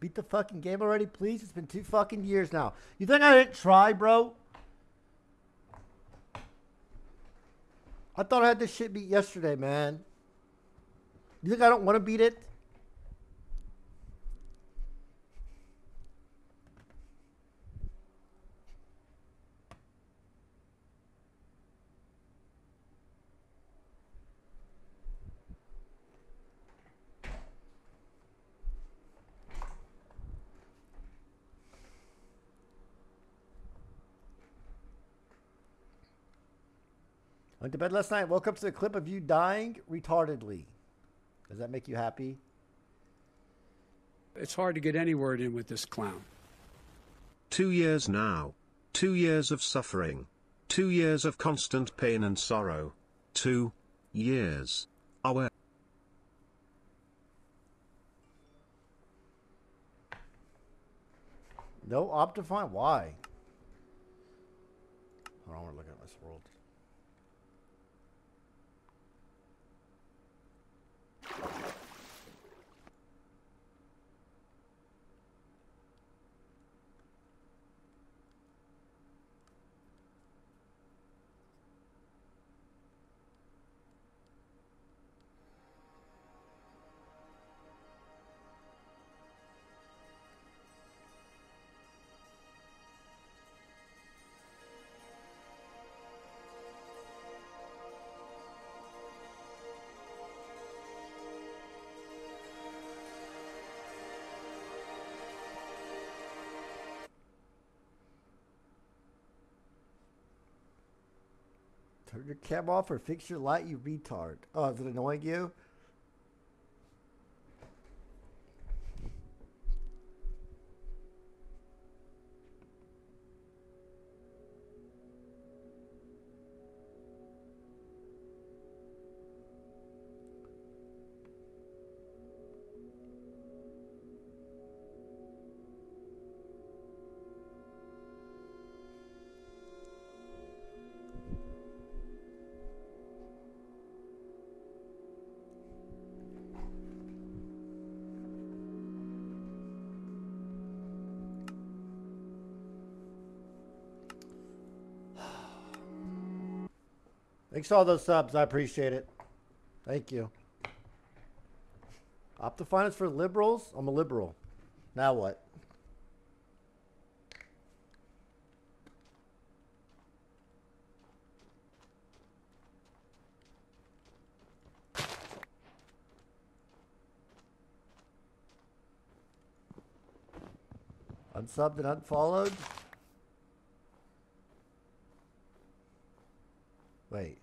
beat the fucking game already, please? It's been two fucking years now. You think I didn't try, bro? I thought I had this shit beat yesterday, man. You think I don't want to beat it? Bed last night. Woke up to a clip of you dying retardedly. Does that make you happy? It's hard to get any word in with this clown. Two years now. Two years of suffering. Two years of constant pain and sorrow. Two years. Our No Optifine? Why? Hold on, we're looking Turn your cam off or fix your light, you retard. Oh, is it annoying you? Thanks for all those subs. I appreciate it. Thank you. Optifine is for liberals. I'm a liberal. Now what? Unsubbed and unfollowed? Wait.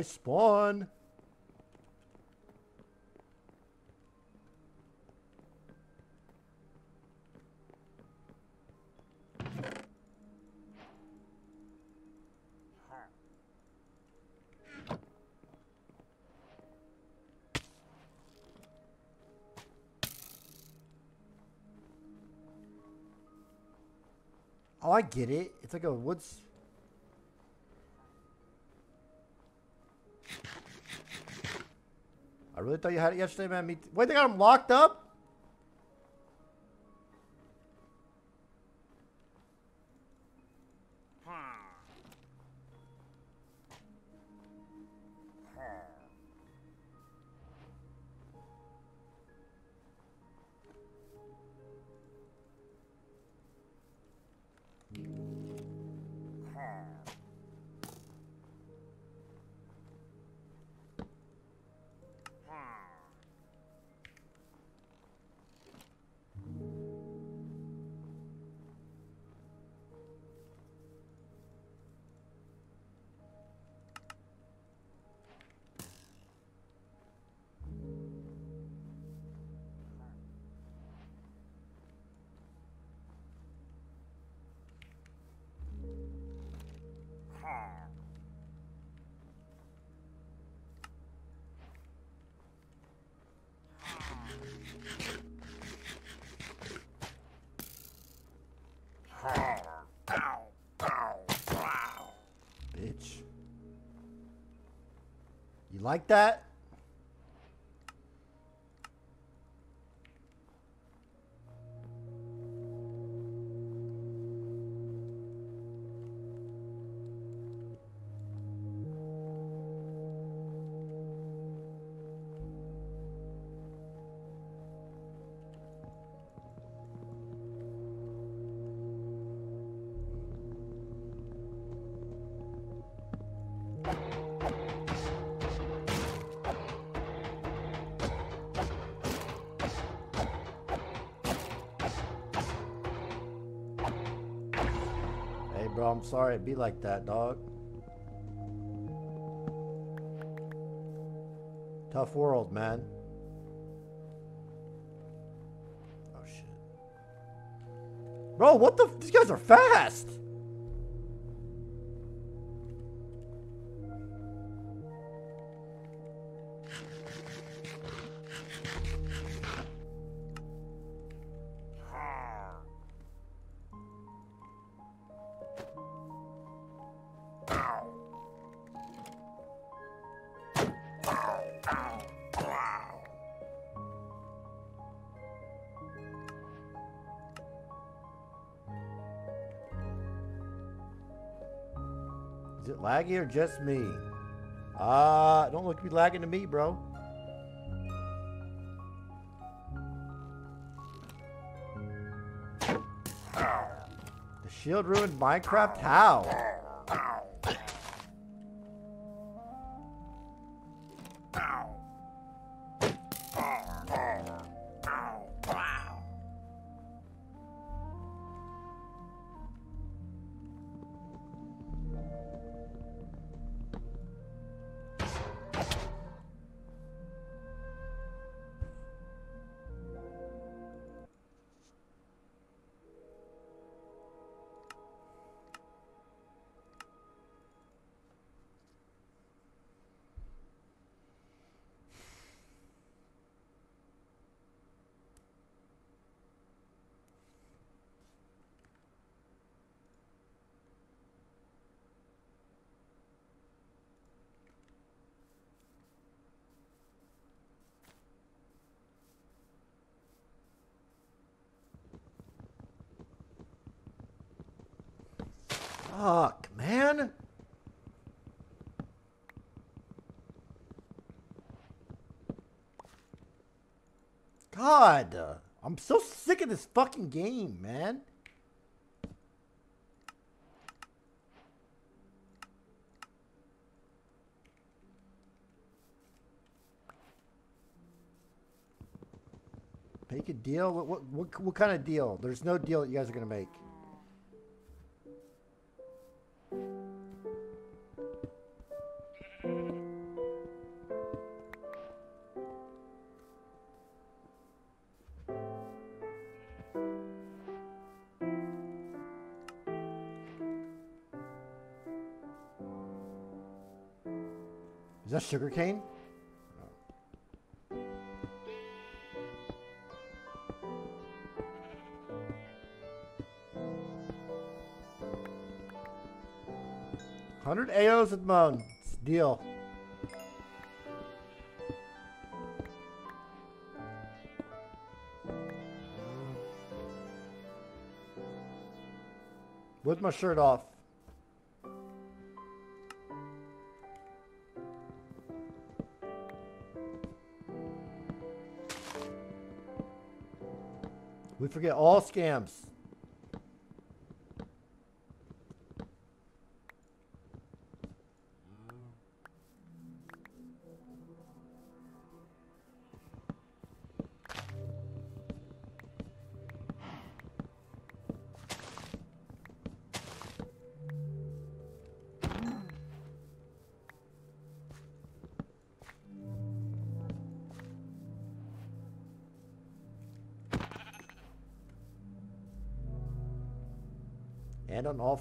I spawn. Oh, I get it. It's like a woods. I really thought you had it yesterday, man. Me Wait, they got him locked up? You like that? I'm sorry it be like that, dog. Tough world, man. Oh, shit. Bro, what the? These guys are fast! Laggy or just me? Ah, don't look to be lagging to me, bro. The shield ruined Minecraft? How? Fuck, man. God, uh, I'm so sick of this fucking game, man. Make a deal? What, what, what, what kind of deal? There's no deal that you guys are going to make. Sugarcane? Hundred AOs at Moan. Deal. With my shirt off. Forget all scams.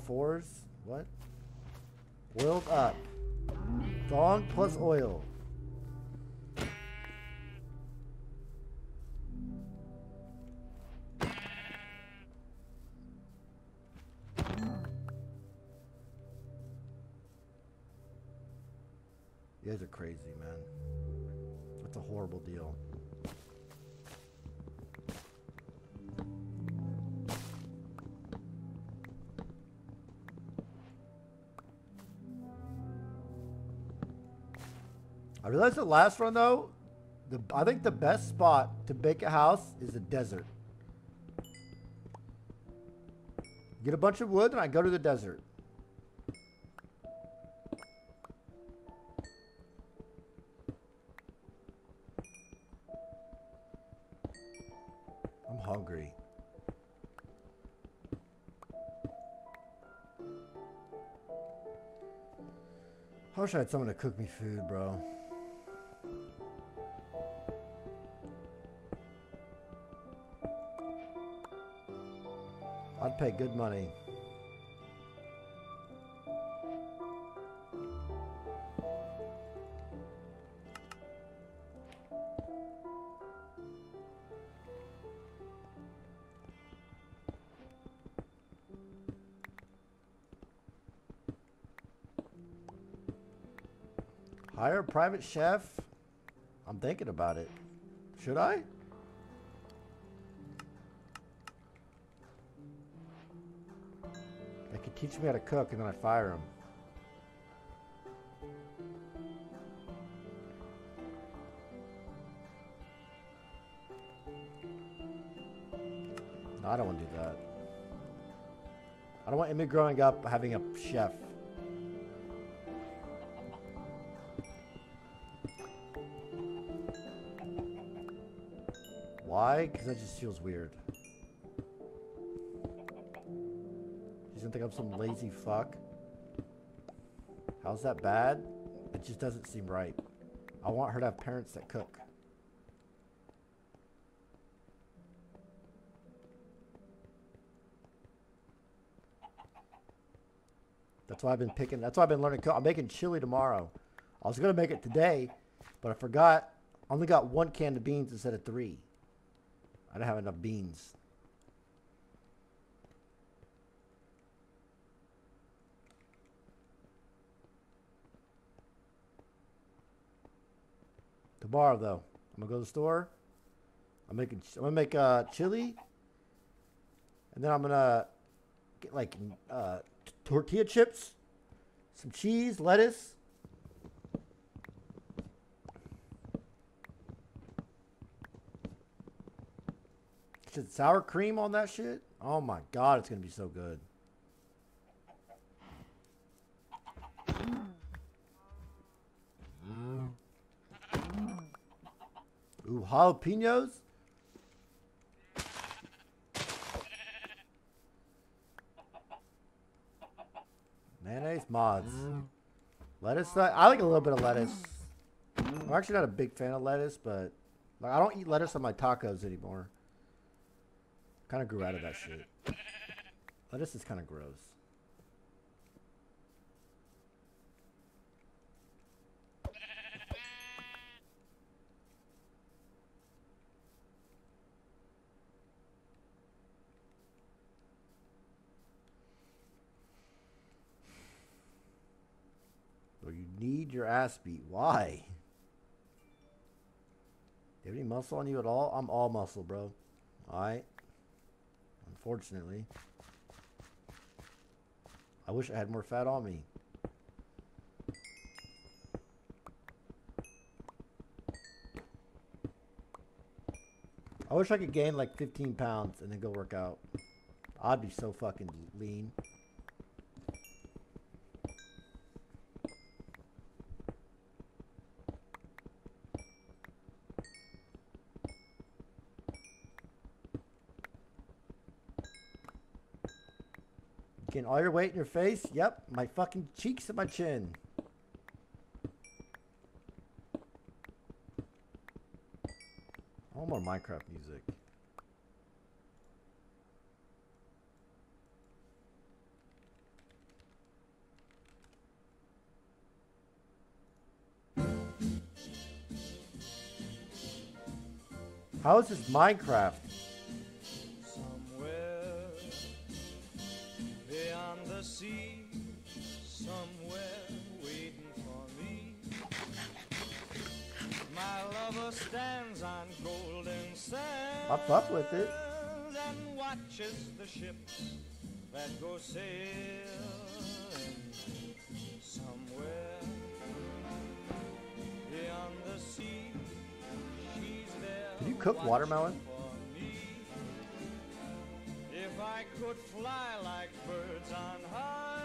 Fours? What? Oiled up. Thong plus oil. I realized the last run though, the I think the best spot to bake a house is the desert. Get a bunch of wood and I go to the desert. I'm hungry. I wish I had someone to cook me food, bro. Pay good money. Hire a private chef? I'm thinking about it. Should I? Teach me how to cook and then I fire him. No, I don't want to do that. I don't want Emmy growing up having a chef. Why? Because that just feels weird. Gonna think I'm some lazy fuck. How's that bad? It just doesn't seem right. I want her to have parents that cook. That's why I've been picking. That's why I've been learning. cook. I'm making chili tomorrow. I was gonna make it today, but I forgot. I only got one can of beans instead of three. I don't have enough beans. Tomorrow though, I'm gonna go to the store. I'm making. I'm gonna make uh, chili, and then I'm gonna get like uh, t- tortilla chips, some cheese, lettuce. Should sour cream on that shit? Oh my god, it's gonna be so good. Ooh, jalapenos? Mayonnaise mods. Lettuce? I like a little bit of lettuce. I'm actually not a big fan of lettuce, but like, I don't eat lettuce on my tacos anymore. Kind of grew out of that shit. Lettuce is kind of gross. Or you need your ass beat. Why? Do you have any muscle on you at all? I'm all muscle, bro. Alright. Unfortunately. I wish I had more fat on me. I wish I could gain like 15 pounds and then go work out. I'd be so fucking lean. All your weight in your face? Yep, my fucking cheeks and my chin. Want more Minecraft music. How is this Minecraft? Stands on golden sands I fuck with it. and watches the ships that go sailing somewhere beyond the sea. She's there. Can you cook watermelon? If I could fly like birds on high,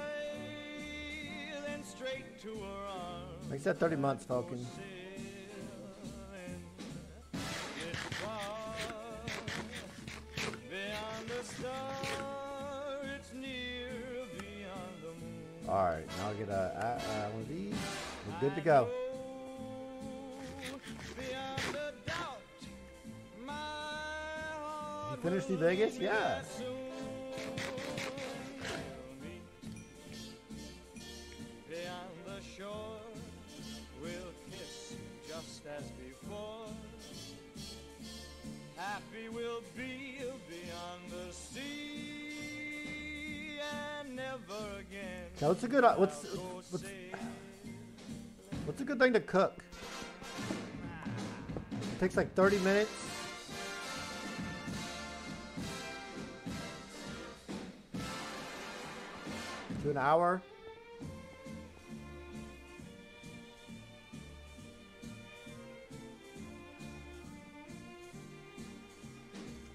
then straight to her arms. Makes that 30 months, Falcon. Alright, now I'll get a, uh, uh, one of these. We're good to go. Beyond a doubt, my heart You finished will New Vegas? Yeah. there soon. We'll Now, what's a good, uh, what's, what's, what's a good thing to cook? It takes like 30 minutes. To an hour.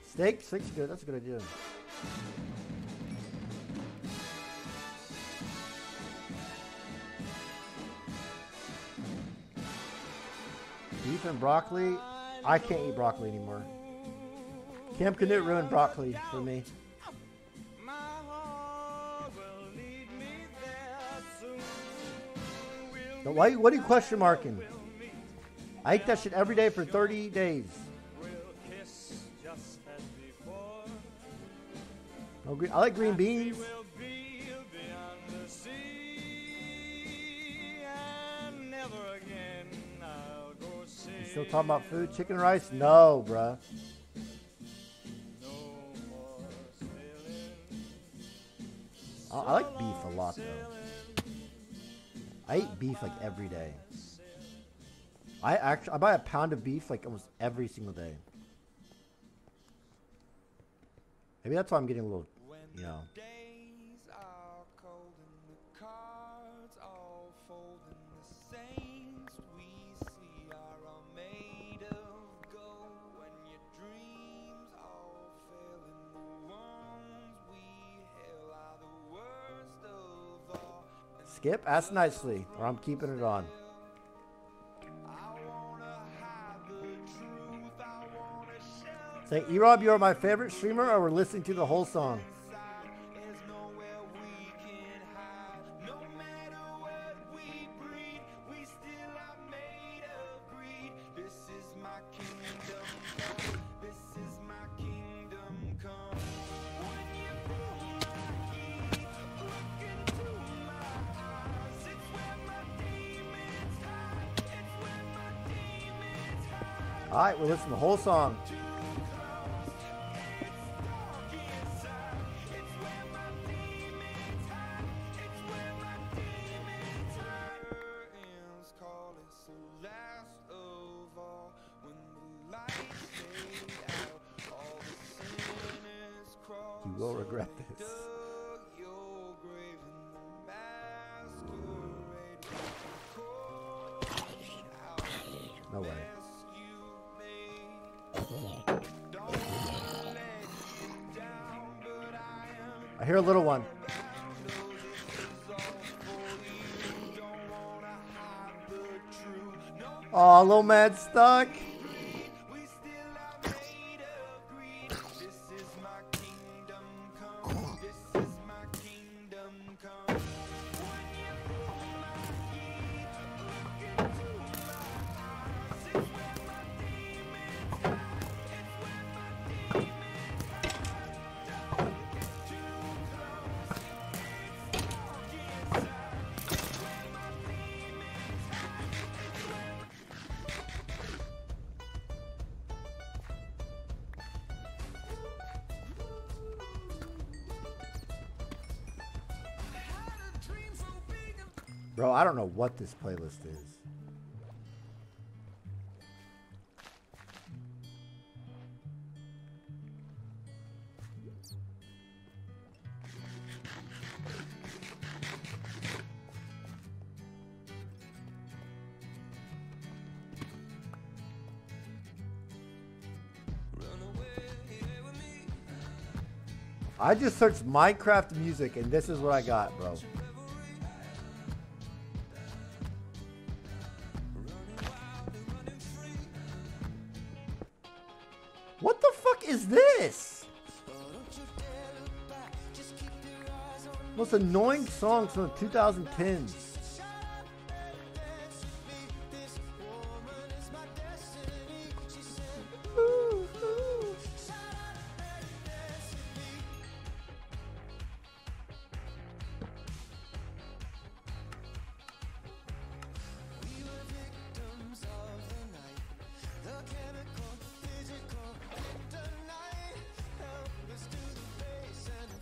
Steak? Steak's good. That's a good idea. Beef and broccoli. I can't eat broccoli anymore. Camp Knut ruined broccoli for me. Why? What are you question marking? I eat that shit every day for 30 days. I like green beans. Still talking about food? Chicken rice? No, bruh. I, I like beef a lot though. I eat beef like every day. I actually I buy a pound of beef like almost every single day. Maybe that's why I'm getting a little, you know. Skip, ask nicely, or I'm keeping it on. I wanna hide the truth. I wanna shelter Say, E-Rob, you're my favorite streamer, or we're listening to the whole song. Listen to the whole song. Little I don't know what this playlist is. I just searched Minecraft music and this is what I got, bro. Most annoying songs from the 2010s.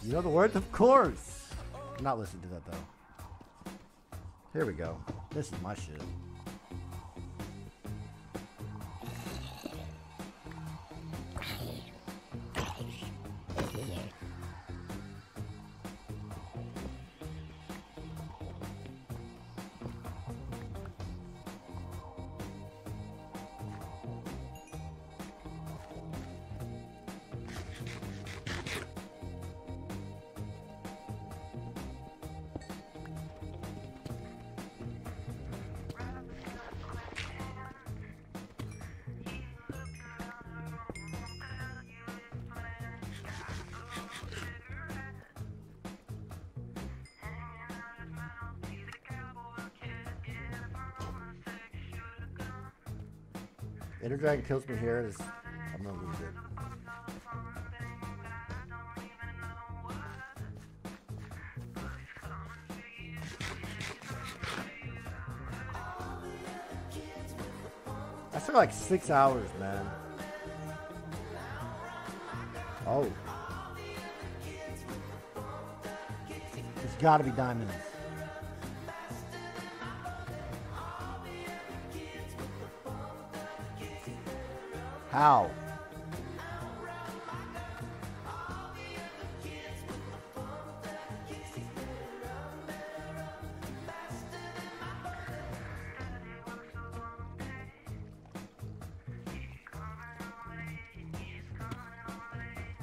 You know the words? Of course. Not listening to that though. Here we go. This is my shit. Dragon kills me here. Is I'm gonna lose it. For like six hours, man. Oh. It's gotta be diamonds. How?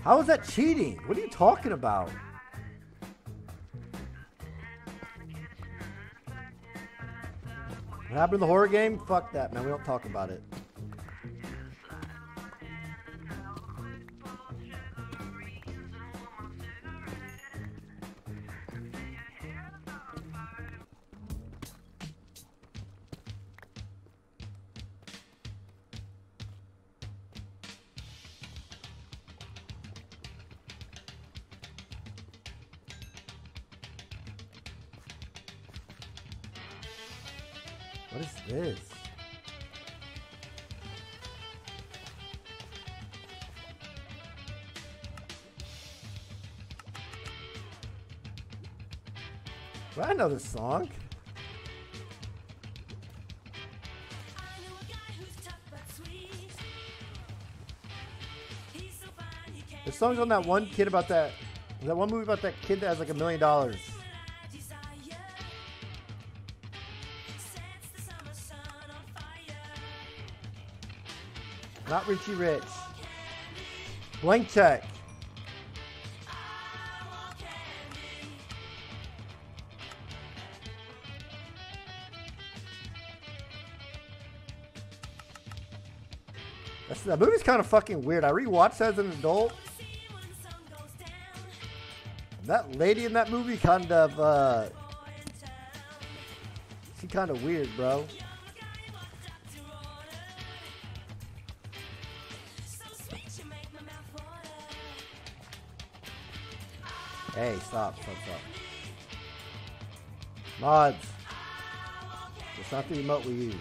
How is that cheating? What are you talking about? What happened in the horror game? Fuck that, man. We don't talk about it. Know this song. This song's on that one kid about that. That one movie about that kid that has like a million dollars. Not Richie Rich. Blank check. That's, that movie's kind of fucking weird. I rewatched as an adult. That lady in that movie kind of, uh, she kind of weird, bro. Hey, stop, stop, stop. Mods. It's not the remote we use.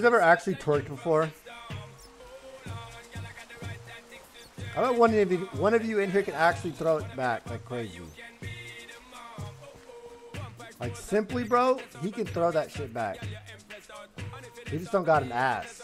Guys ever actually twerked before? I bet one of you, one of you in here can actually throw it back like crazy. Like simply, bro, he can throw that shit back. He just don't got an ass.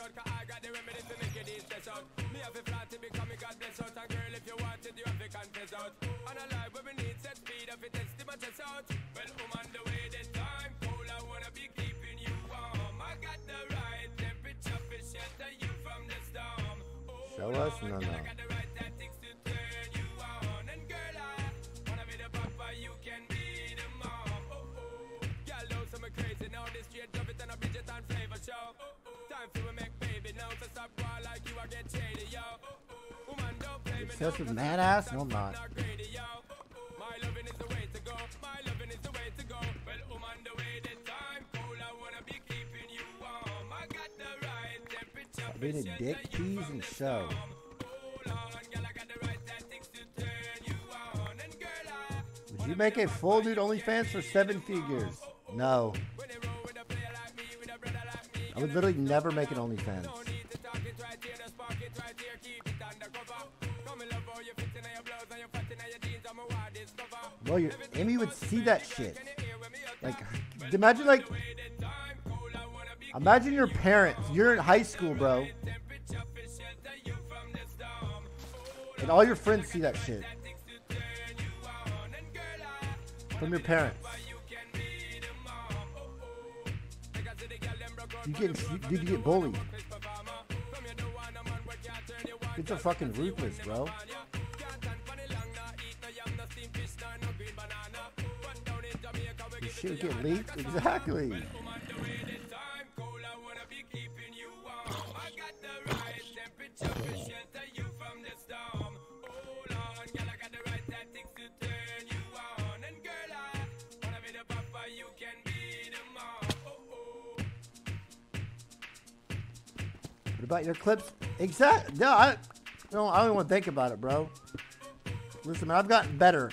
Ass? No, I'm not. Being a dick, tease, and show. Would you make a full nude OnlyFans for seven figures? No. I would literally never make an OnlyFans. Amy would see that shit. Like, imagine like, imagine your parents. You're in high school, bro, and all your friends see that shit from your parents. You get, you, you get bullied. Kids are fucking ruthless, bro. Get leaked? Exactly. What about your clips? Exact. No, I no, I don't even want to think about it, bro. Listen, man, I've gotten better.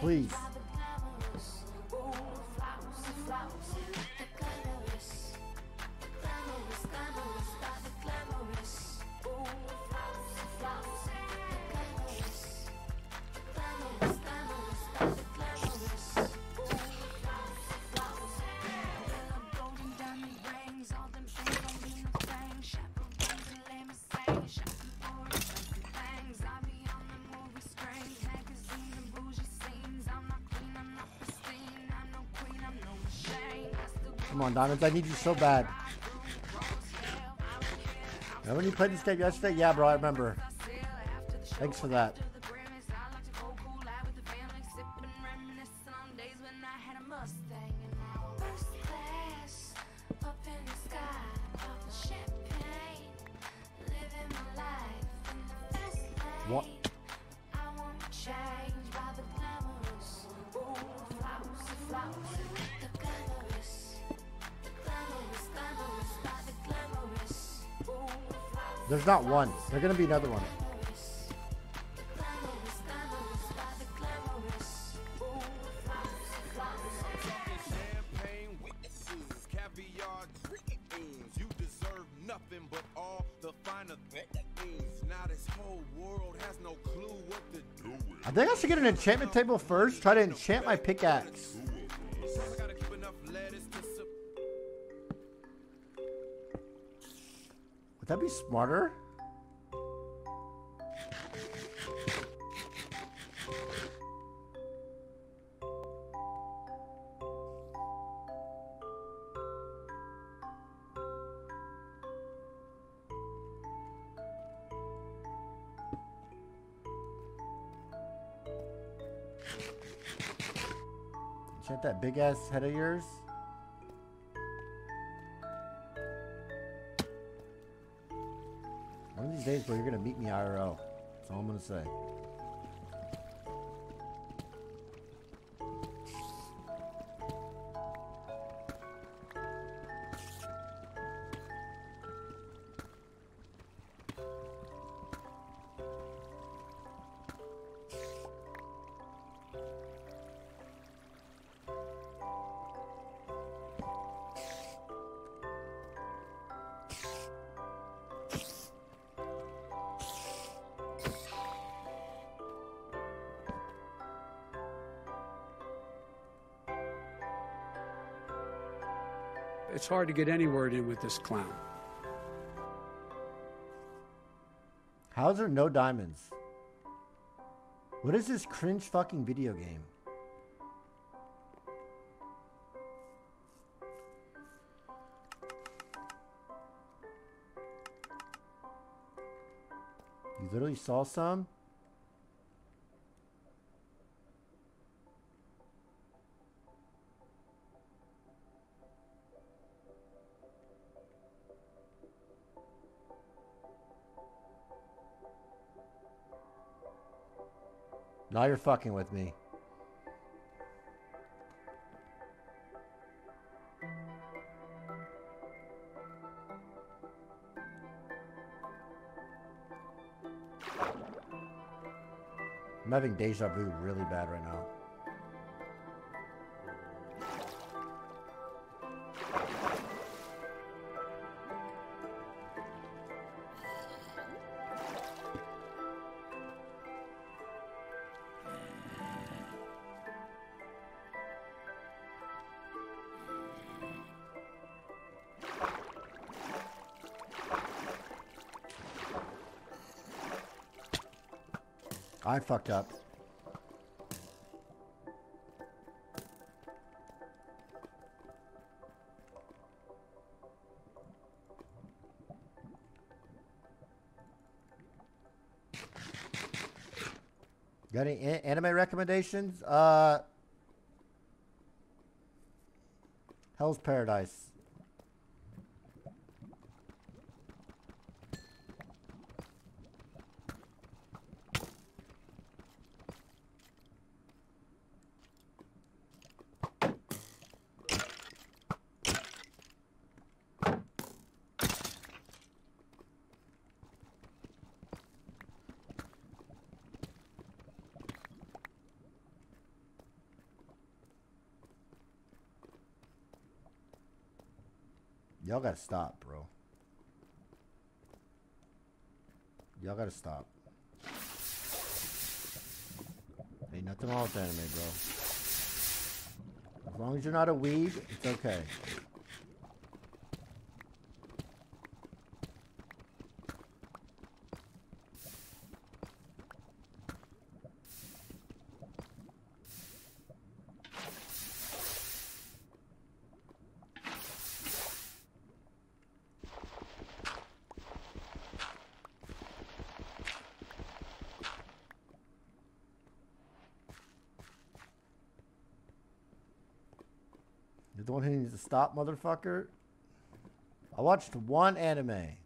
Please. Diamonds, I need you so bad. Remember when you played this game yesterday? Yeah, bro, I remember. Thanks for that. World has no clue what to another one. I think I should get an enchantment table first. Try to enchant my pickaxe. Smarter? Enchant that big ass head of yours. IRL. That's all I'm gonna say. It's hard to get any word in with this clown. How is there no diamonds? What is this cringe fucking video game? You literally saw some? Now you're fucking with me. I'm having deja vu really bad right now. Fucked up. Got any anime recommendations? Uh, Hell's Paradise. Y'all gotta stop, bro. Y'all gotta stop. Ain't nothing wrong with anime, bro. As long as you're not a weed, it's okay. stop, motherfucker? I watched one anime.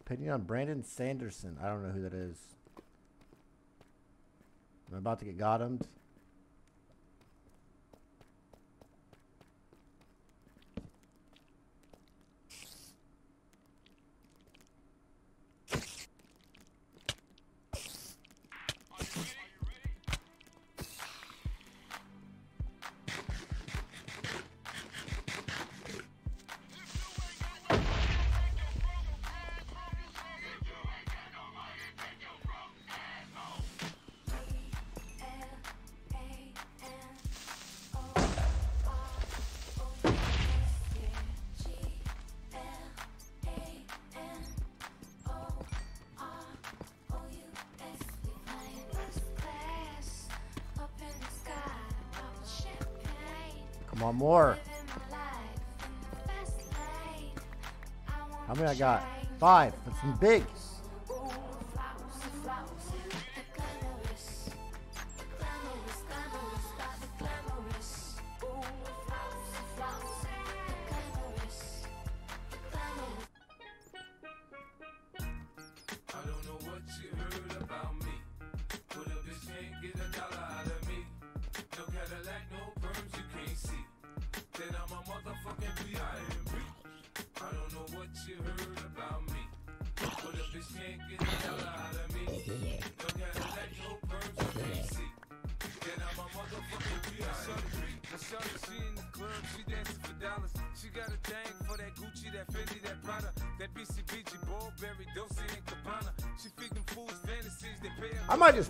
Opinion on Brandon Sanderson. I don't know who that is. I'm about to get goddamned. One more. How many I got? Five. That's big.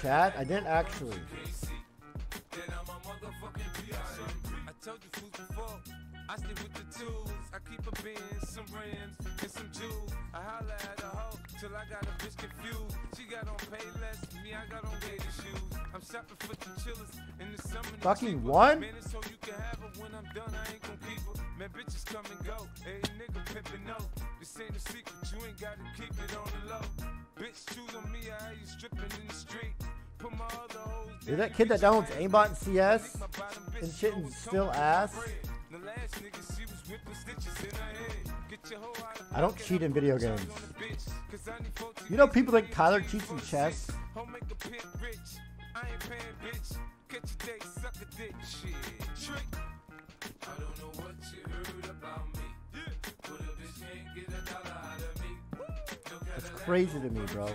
chat? I didn't actually. I with the tools, I keep a bin, some rims, and some jewels. I holla at a hoe till I got a bitch confused. She got on pay less, me, I got on shoes. I'm shopping for the chillers in the summer. Fucking one? kid that downloads aimbot and CS and shit and still ass. I don't cheat in video games. You know people think Tyler cheats in chess? It's crazy to me, bro.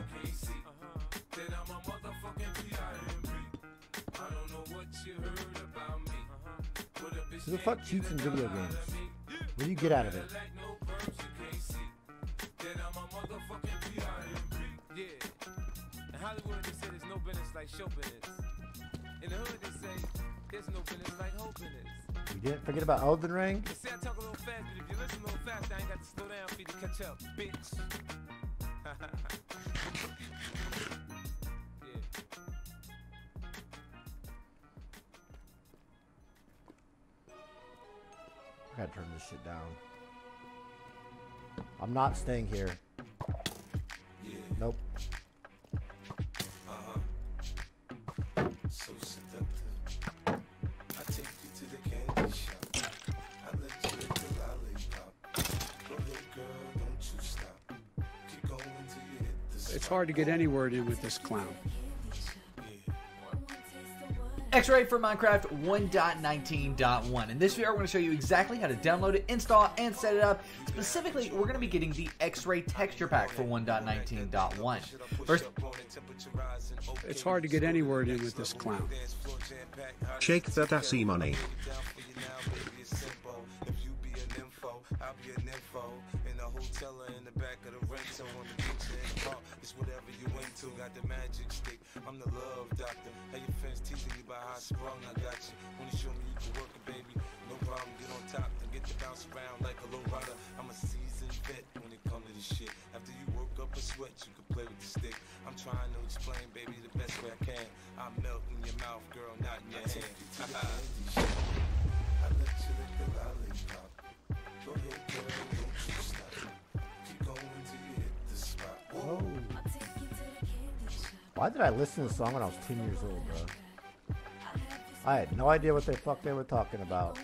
So the fuck cheats in video games? What do you get out of it? Hollywood, they say there's no business like show business. In the hood, they say there's no business like hope business. We didn't forget about Elden Ring. They say I talk a little fast, but if you listen a little fast, I ain't got to slow down for you to catch up, bitch. Shit down. I'm not staying here. Nope. So seductive. I take you to the candy shop. I let you the lollipop. Girl, don't you stop. Keep going till you hit the. It's hard to get any word in with this clown. X-Ray for Minecraft 1.19.1. In this video, we're going to show you exactly how to download it, install, and set it up. Specifically, we're going to be getting the X-Ray texture pack for 1.19.1. First, It's hard to get any word in with this clown. Shake that assy money. If you be an info, I'll be an info. In the hotel or in the back of the rental on the beach or in the park. It's whatever you into. Got the magic stick. I'm the love doctor. How your fans teasing you about how I sprung. I got you. Wanna show me you can work it, baby? No problem. Get on top. Then get to bounce around like a low rider. I'm a seasoned vet when it comes to this shit. After you work up a sweat, you can play with the stick. I'm trying to explain, baby, the best way I can. I melt in your mouth, girl, not in your hand. I let you lick the lollipop. Go ahead, girl, don't you stop. Keep going till you hit the spot. Whoa. Why did I listen to this song when I was 10 years old, bro? I had no idea what the fuck they were talking about.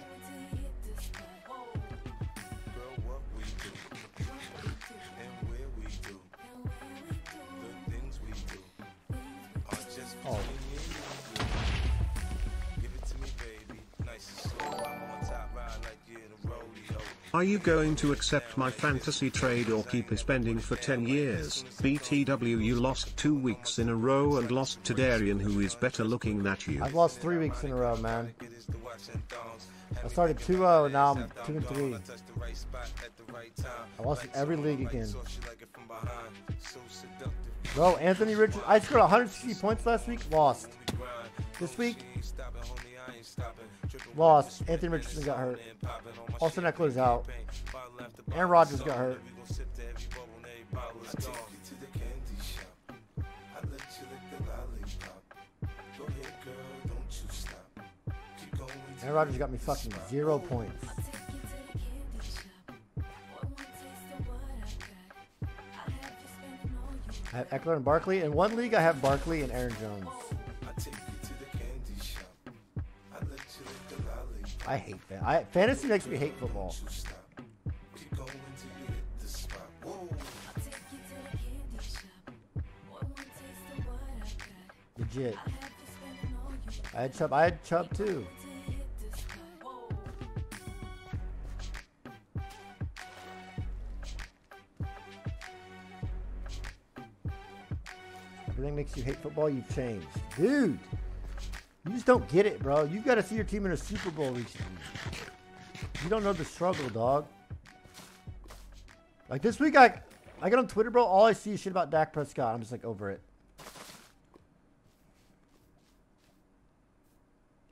Are you going to accept my fantasy trade or keep spending for 10 years? BTW you lost two weeks in a row and lost to Darian who is better looking than you. I've lost three weeks in a row, man. I started 2-0, now I'm 2 and 3. I lost every league again. Bro, Anthony Richards, I scored 160 points last week, lost. This week, lost. Anthony Richardson got hurt. Austin Ekeler's out. Aaron Rodgers got hurt. Aaron Rodgers got me fucking zero points. I have Eckler and Barkley. In one league, I have Barkley and Aaron Jones. I hate that. I, fantasy makes me hate football. Legit. I had Chubb. I had Chubb too. Everything makes you hate football. You've changed, dude. You just don't get it, bro. You got to see your team in a Super Bowl recently. You don't know the struggle, dog. Like this week, I I get on Twitter, bro. All I see is shit about Dak Prescott. I'm just like over it.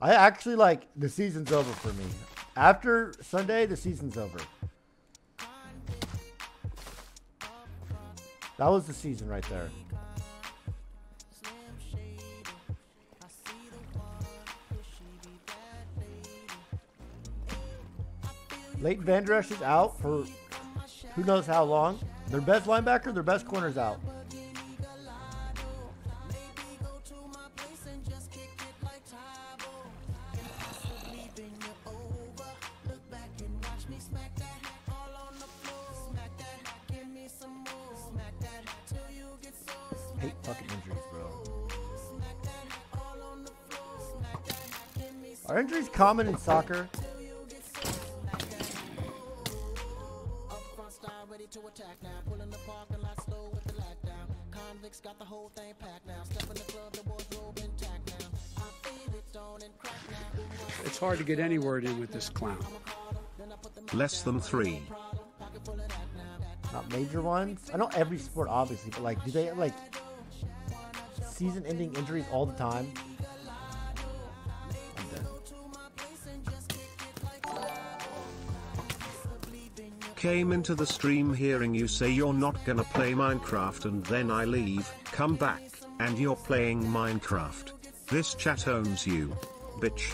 I actually like the season's over for me. After Sunday, the season's over. That was the season right there. Leighton Vander Esch is out for who knows how long. Their best linebacker, their best corner's out. Fucking injuries, bro. Are injuries common in soccer? hard to get any word in with this clown. Less than three. Not major ones. I know every sport, obviously, but like, do they like season-ending injuries all the time? came into the stream hearing you say you're not gonna play Minecraft and then I leave, come back, and you're playing Minecraft. This chat owns you. Bitch.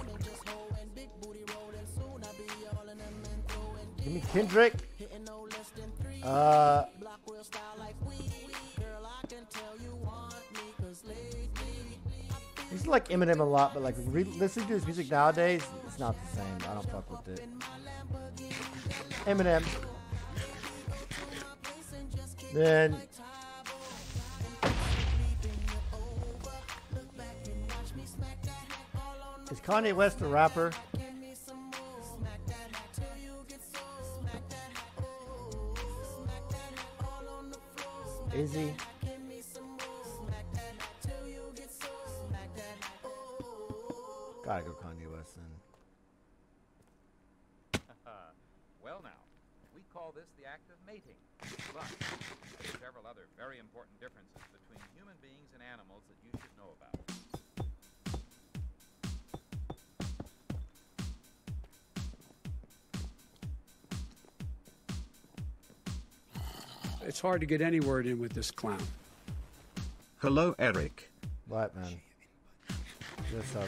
Kendrick. Uh, like Eminem a lot, but like re- listening to his music nowadays, it's not the same. I don't fuck with it. Eminem. Then is Kanye West a rapper? Izzy. Gotta go Kanye West then. well now, we call this the act of mating. But there are several other very important differences between human beings and animals that you should know about. It's hard to get any word in with this clown. Hello, Eric. What, man? This, um,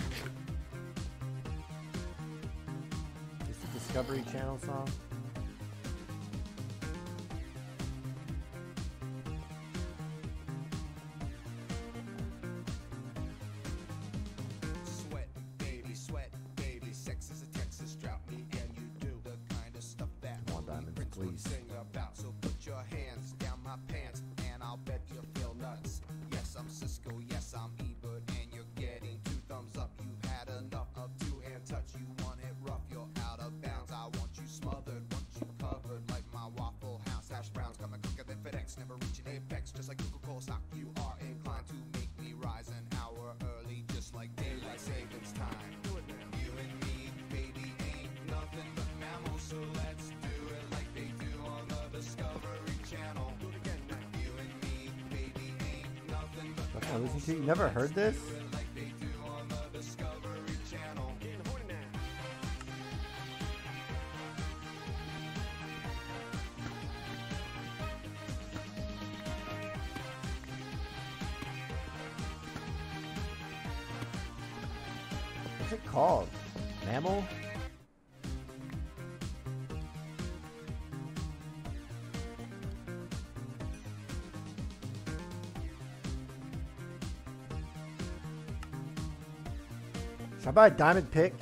this Discovery Channel song? heard this? about a diamond pick?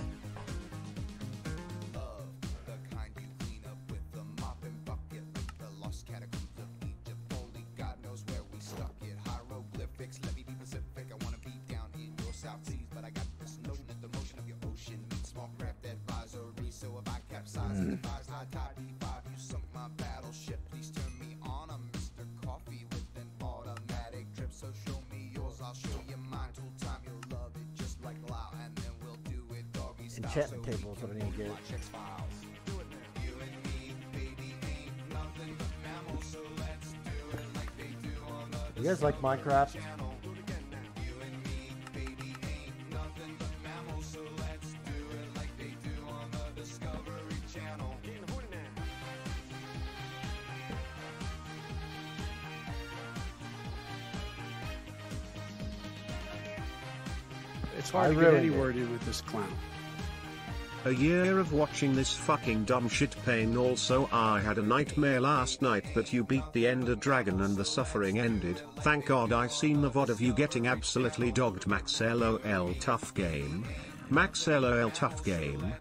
Guys like Minecraft? It's hard I to get ruined any word in with this clown. A year of watching this fucking dumb shit pain also I had a nightmare last night that you beat the ender dragon and the suffering ended. Thank god I seen the VOD of you getting absolutely dogged Max LOL tough game. Max LOL tough game.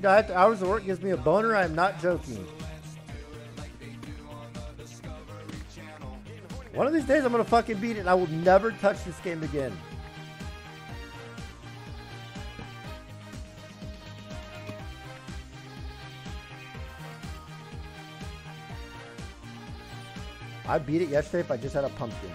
You die after hours of work gives me a boner, I am not joking. One of these days I'm gonna fucking beat it and I will never touch this game again. I beat it yesterday if I just had a pumpkin.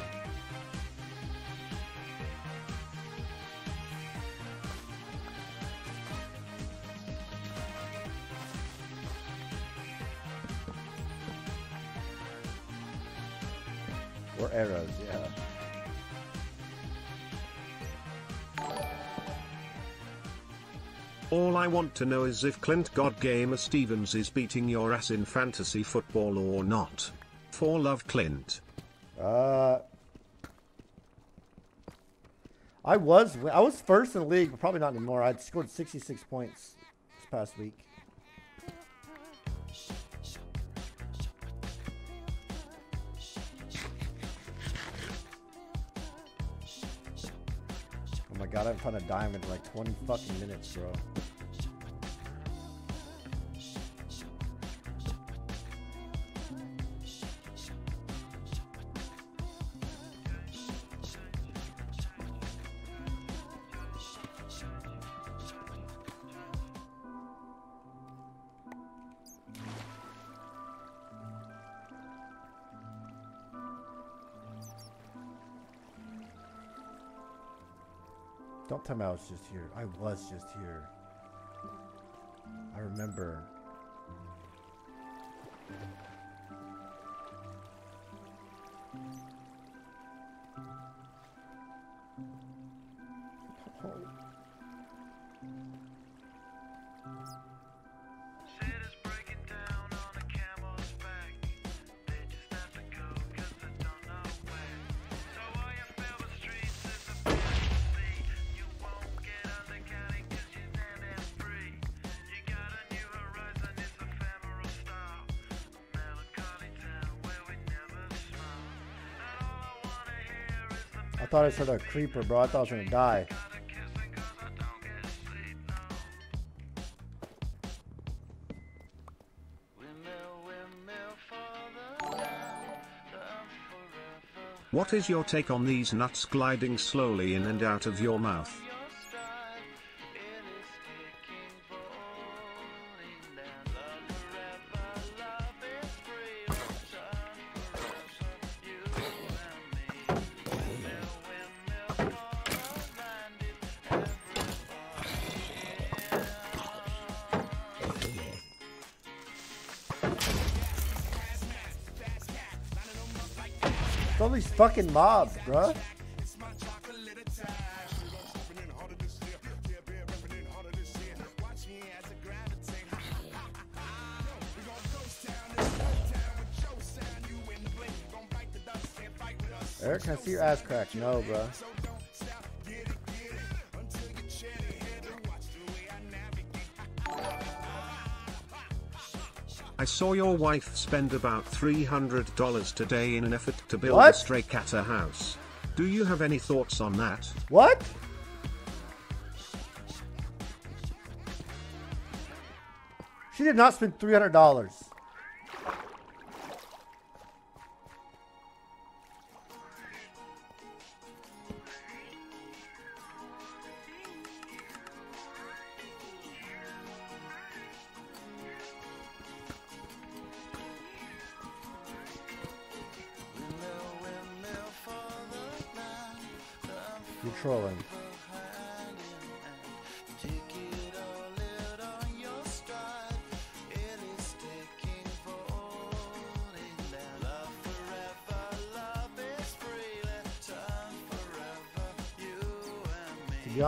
To know is if Clint God Gamer Stevens is beating your ass in fantasy football or not. For love Clint. Uh, I was I was first in the league, but probably not anymore. I scored 66 points this past week. Oh my god, I haven't found a diamond in like 20 fucking minutes, bro. I was just here. I was just here. I remember. Thought I saw a creeper, bro. I thought I was gonna die. What is your take on these nuts gliding slowly in and out of your mouth? Fucking mobs, bro. Eric, can I see your ass crack? No, bro. saw your wife spend about $300 today in an effort to build what? a stray cat a house. Do you have any thoughts on that? What? She did not spend $300.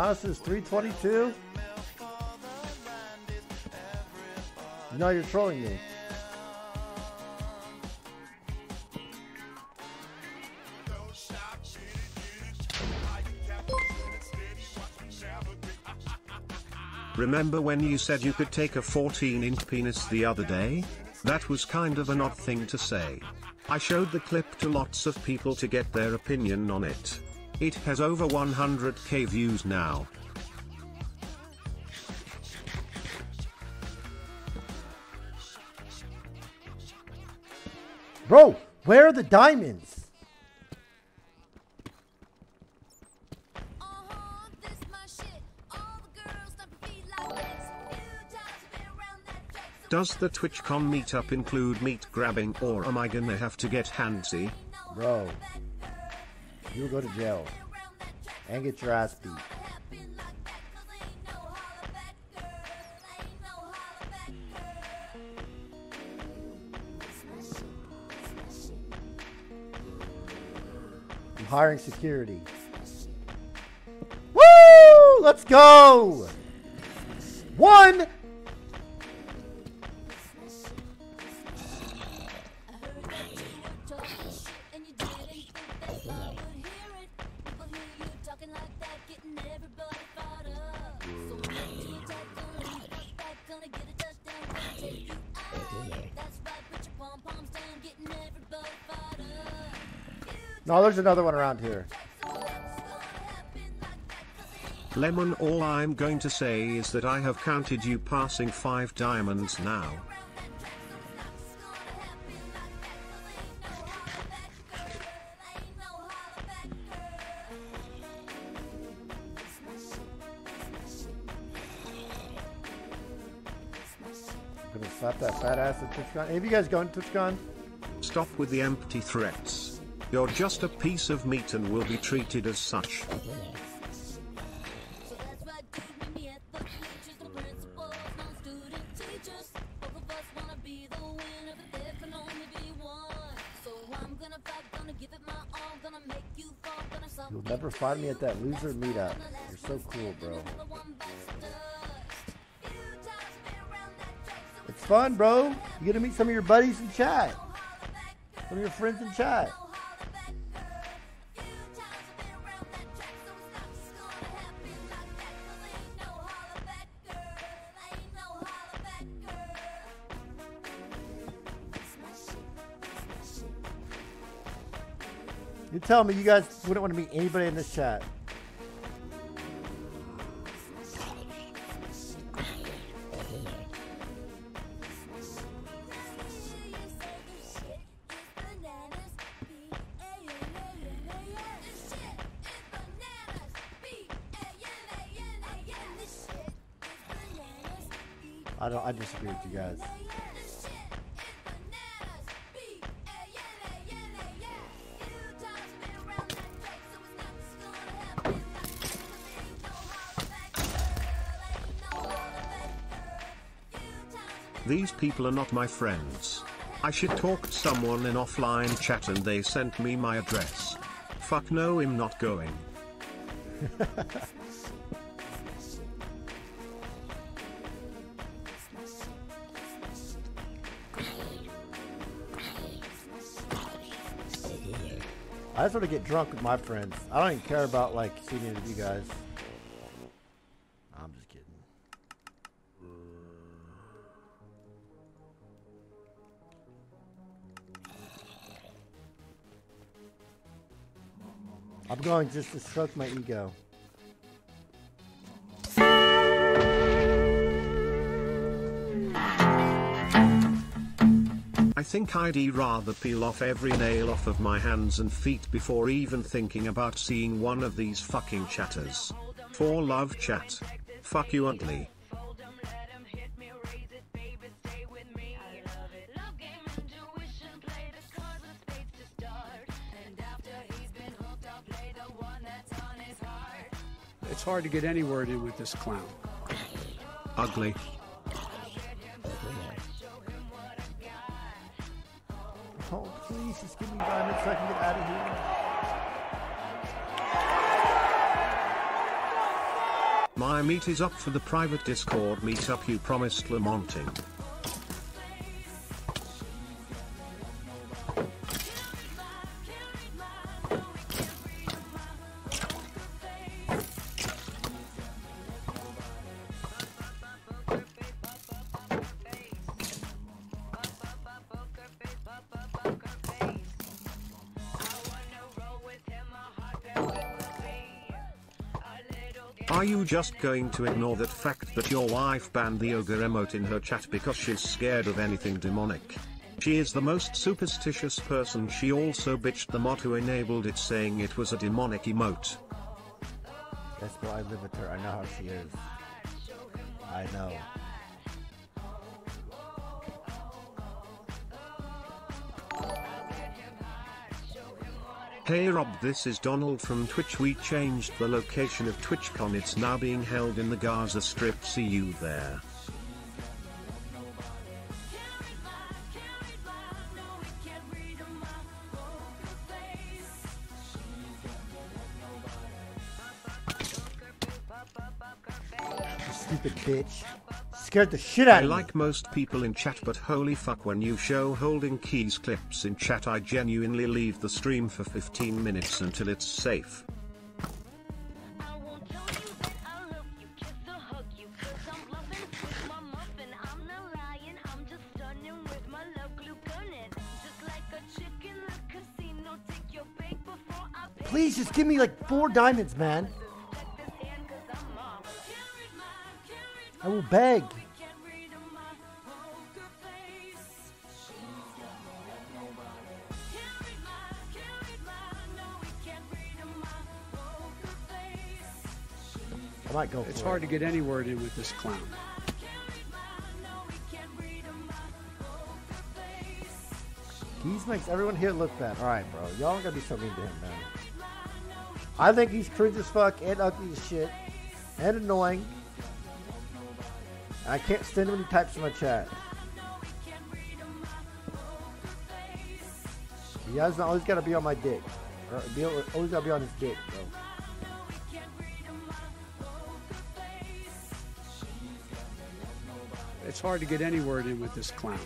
To is honest, it's 322. No, you're trolling me. Remember when you said you could take a 14 inch penis the other day? That was kind of an odd thing to say. I showed the clip to lots of people to get their opinion on it. It has over 100k views now. Bro, where are the diamonds? This my shit. All the girls stomp your feet like this. Few times you've been around that track, so Does the TwitchCon meetup include meat grabbing or am I gonna have to get handsy? Bro, you will go to jail and get your ass beat. I'm hiring security. Woo! Let's go! One! No, there's another one around here. Lemon all I'm going to say is that I have counted you passing 5 diamonds now. Gonna slap that fat ass at TwitchCon. Of you guys going to TwitchCon? Stop with the empty threats. You're just a piece of meat and will be treated as such. You'll never find me at that loser meetup. You're so cool, bro. It's fun, bro. You get to meet some of your buddies in chat. Some of your friends in chat. Tell me you guys wouldn't want to meet anybody in this chat. I don't. I disagree with you guys. People are not my friends. I should talk to someone in offline chat and they sent me my address. Fuck no, I'm not going. I just want to get drunk with my friends. I don't even care about like seeing any of you guys. Going just to stroke my ego. I think I'd rather peel off every nail off of my hands and feet before even thinking about seeing one of these fucking chatters. For love chat. Fuck you ugly. Hard to get any word in with this clown. Ugly. Oh, please, just give me diamonds so I can get out of here. My meat is up for the private Discord meetup you promised Lamonting. Just going to ignore that fact that your wife banned the ogre emote in her chat because she's scared of anything demonic? She is the most superstitious person. She also bitched the mod who enabled it saying it was a demonic emote. That's why I live with her. I know how she is. I know. Hey Rob, this is Donald from Twitch. We changed the location of TwitchCon. It's now being held in the Gaza Strip. See you there. Scared the shit out I of me. like most people in chat, but holy fuck, when you show holding keys clips in chat, I genuinely leave the stream for 15 minutes until it's safe. Please just give me like four diamonds, man. I will beg. I might go for It's it. hard to get any word in with this clown. Geese makes everyone here look bad. Alright, bro. Y'all gotta be so mean to him, man. I think he's cringe as fuck and ugly as shit. And annoying. I can't stand when he types in my chat. You guys always gotta be on my dick. Or be, always gotta be on his dick, bro. It's hard to get any word in with this clown.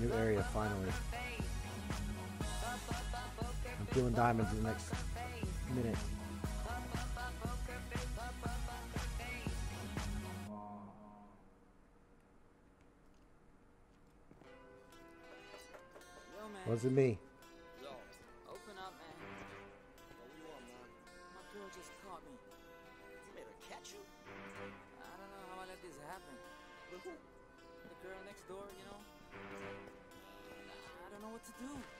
New area finally. I'm feeling diamonds in the next minute. Wasn't me. What to do.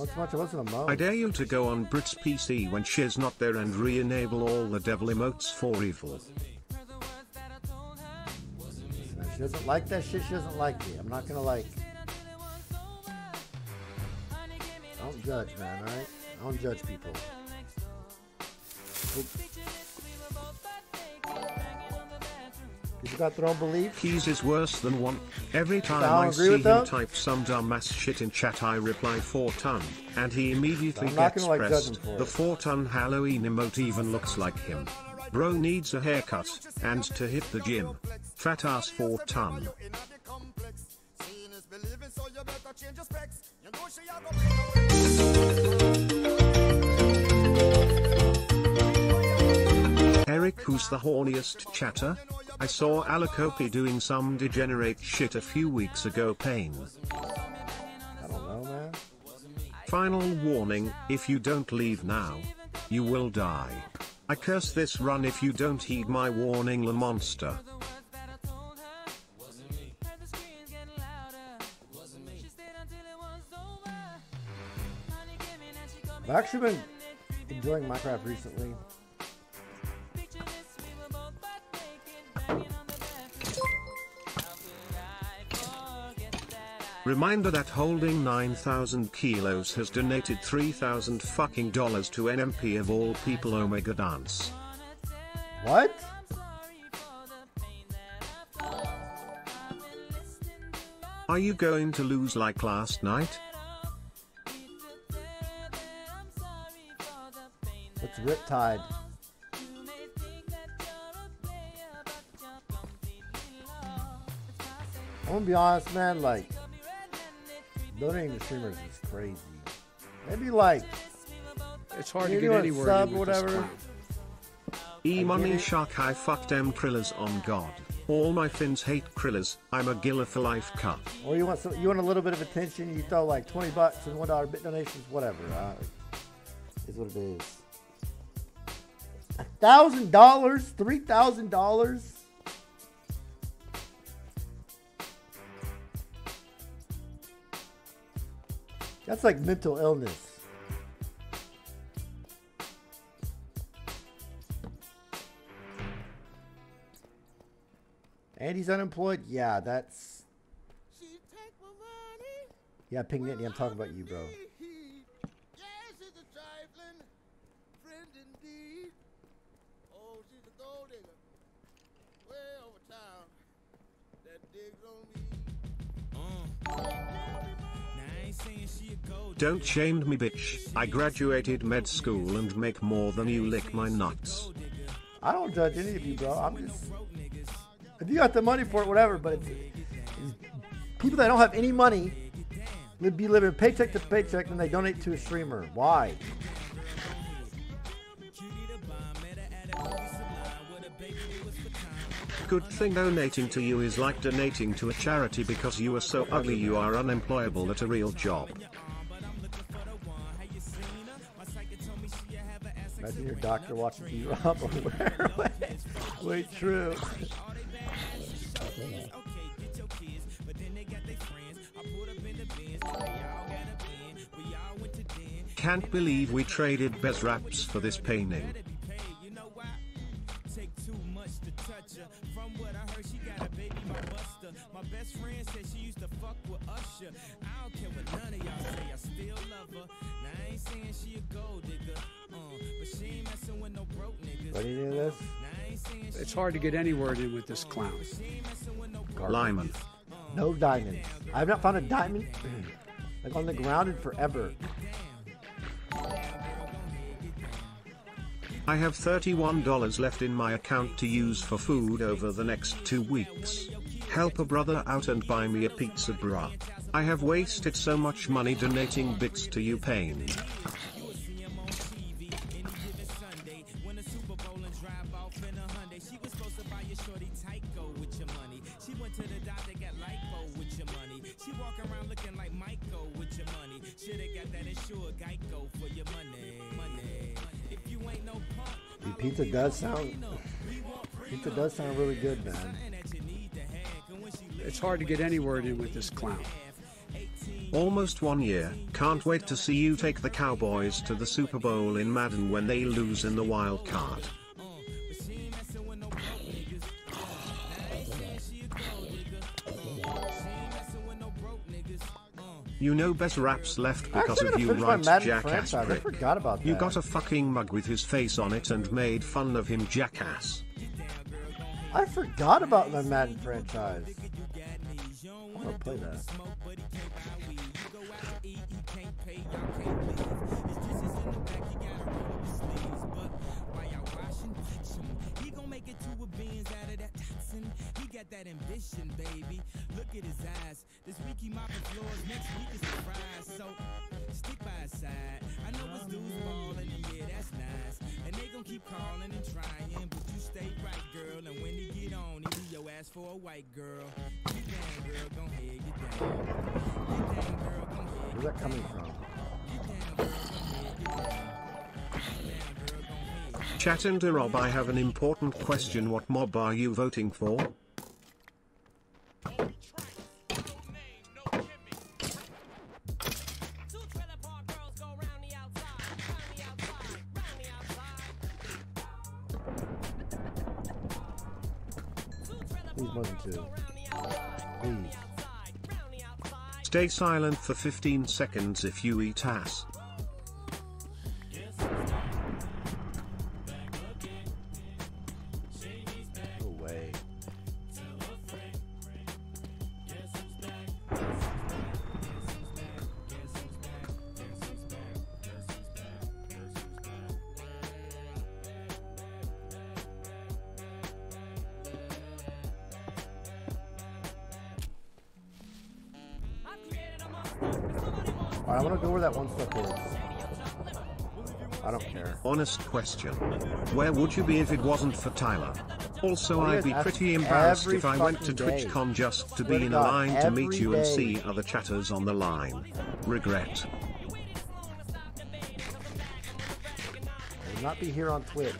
Most much? I wasn't them mo. I dare you to go on Brit's PC when she's not there and re-enable all the devil emotes for evil. heard the words that I told her. No, She doesn't like that shit. She doesn't like me. I'm not gonna like. Don't judge, man. All right. I don't judge people. Oop. Get You got their own beliefs. Keys is worse than one. Every time don't I see him type some dumbass shit in chat, I reply 4 ton, and he immediately I'm gets gonna, like, pressed. The. 4 ton Halloween emote even looks like him. Bro needs a haircut and to hit the gym. Fat ass 4 ton. Eric, who's the horniest chatter? I saw Alacopi doing some degenerate shit a few weeks ago. Pain. I don't know, man. Final warning if you don't leave now, you will die. I curse this run if you don't heed my warning, the monster. I've actually been enjoying Minecraft recently. Reminder that holding 9,000 kilos has donated 3,000 fucking dollars to NMP of all people Omega Dance. What? Are you going to lose like last night? What's Riptide? I'm gonna be honest, man. Like, donating to streamers is crazy. Maybe like It's hard to get on anywhere sub or with whatever. clown. E I money get it. shark I fucked them krillers on God. All my fins hate krillers. I'm a gilla for life cut. Or you want some, you want a little bit of attention. You throw like twenty bucks and one dollar bit donations, whatever. Uh, is what it is. A thousand dollars, three thousand dollars. That's like mental illness. And he's unemployed. Yeah, that's. Yeah, Pink Nittany, I'm talking about you, bro. Don't shame me, bitch. I graduated med school and make more than you lick my nuts. I don't judge any of you, bro. I'm just. If you got the money for it, whatever. But it's, it's people that don't have any money would be living paycheck to paycheck and they donate to a streamer. Why? Good thing donating to you is like donating to a charity because you are so ugly you are unemployable at a real job. Imagine your doctor watching you rob or where? Wait, true. Can't believe we traded Bez Raps for this painting. Get any word in with this clown. Lyman. No diamonds. I have not found a diamond like on the ground in forever. I have $31 left in my account to use for food over the next two weeks. Help a brother out and buy me a pizza, bruh. I have wasted so much money donating bits to you, pain. Does sound. Pizza does sound really good, man. It's hard to get any word in with this clown. Almost one year. Can't wait to see you take the Cowboys to the Super Bowl in Madden when they lose in the wild card. You know best raps left because of you, right, jackass. I forgot about You that. got a fucking mug with his face on it and made fun of him, jackass. I forgot about the Madden franchise. I'm gonna play that. Got that ambition, baby. Look at his eyes. This week he mopping floors, next week is surprise. So stick by his side. I know his dudes ballin', and yeah, that's nice. And they gon' keep calling and trying, but you stay right, girl. And when he get on, he leave your ass for a white girl. Get down, girl, gon' head, get down. Get down, girl, gon' head. Where's that coming from? Chat and Rob, I have an important question. What mob are you voting for? Please more than two. Please. Stay silent for 15 seconds if you eat ass. Honest question. Where would you be if it wasn't for Tyler? Also, What do you I'd be pretty embarrassed if I went to? TwitchCon just to be in a line to meet you and see other chatters on the line. Regret. I will not be here on Twitch.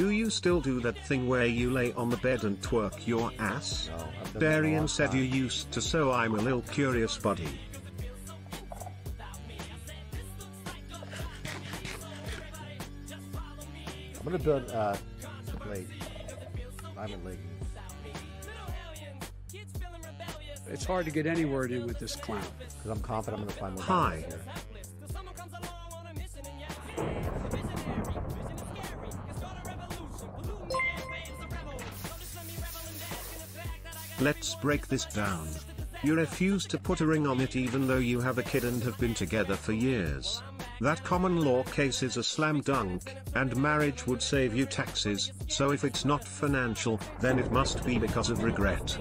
Do you still do that thing where you lay on the bed and twerk your ass? No, I've done that a Darian long said you used to, so I'm a little curious, buddy. I'm gonna build uh wait. Diamond leggings. It's hard to get any word in with this clown. Because I'm confident I'm gonna find more Hi. Let's break this down. You refuse to put a ring on it even though you have a kid and have been together for years. That common law case is a slam dunk, and marriage would save you taxes, so if it's not financial, then it must be because of regret.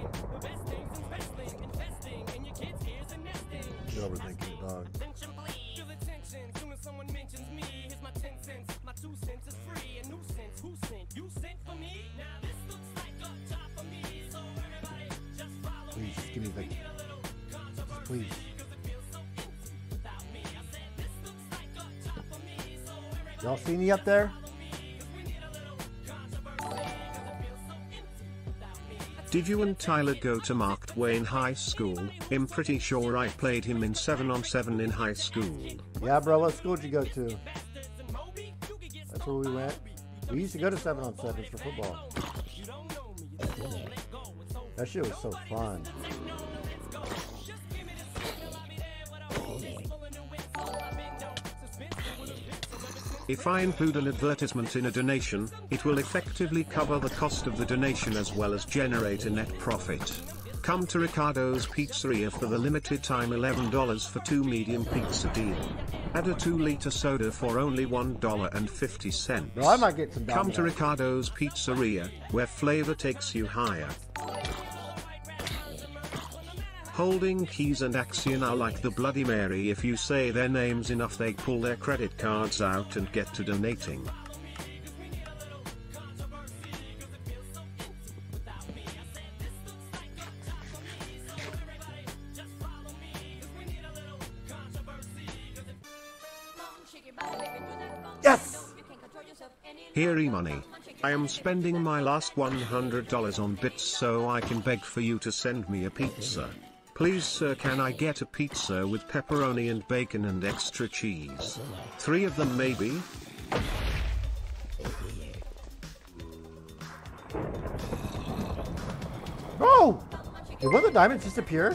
You and Tyler go to Mark Twain High School? I'm pretty sure I played him in 7 on 7 in high school. Yeah, bro. What school did you go to? That's where we went. We used to go to seven on sevens for football. That shit was so fun. If I include an advertisement in a donation, it will effectively cover the cost of the donation as well as generate a net profit. Come to Ricardo's Pizzeria for the limited time $11 for two medium pizza deal. Add a 2 liter soda for only $1.50. Bro, I might get some Come to Ricardo's Pizzeria, where flavor takes you higher. Holding keys and Axion are like the Bloody Mary if you say their names enough they pull their credit cards out and get to donating. Yes! Here e-money. I am spending my last $100 on bits so I can beg for you to send me a pizza. Please sir can I get a pizza with pepperoni and bacon and extra cheese? Three of them maybe? Oh! Did one of the diamonds disappear?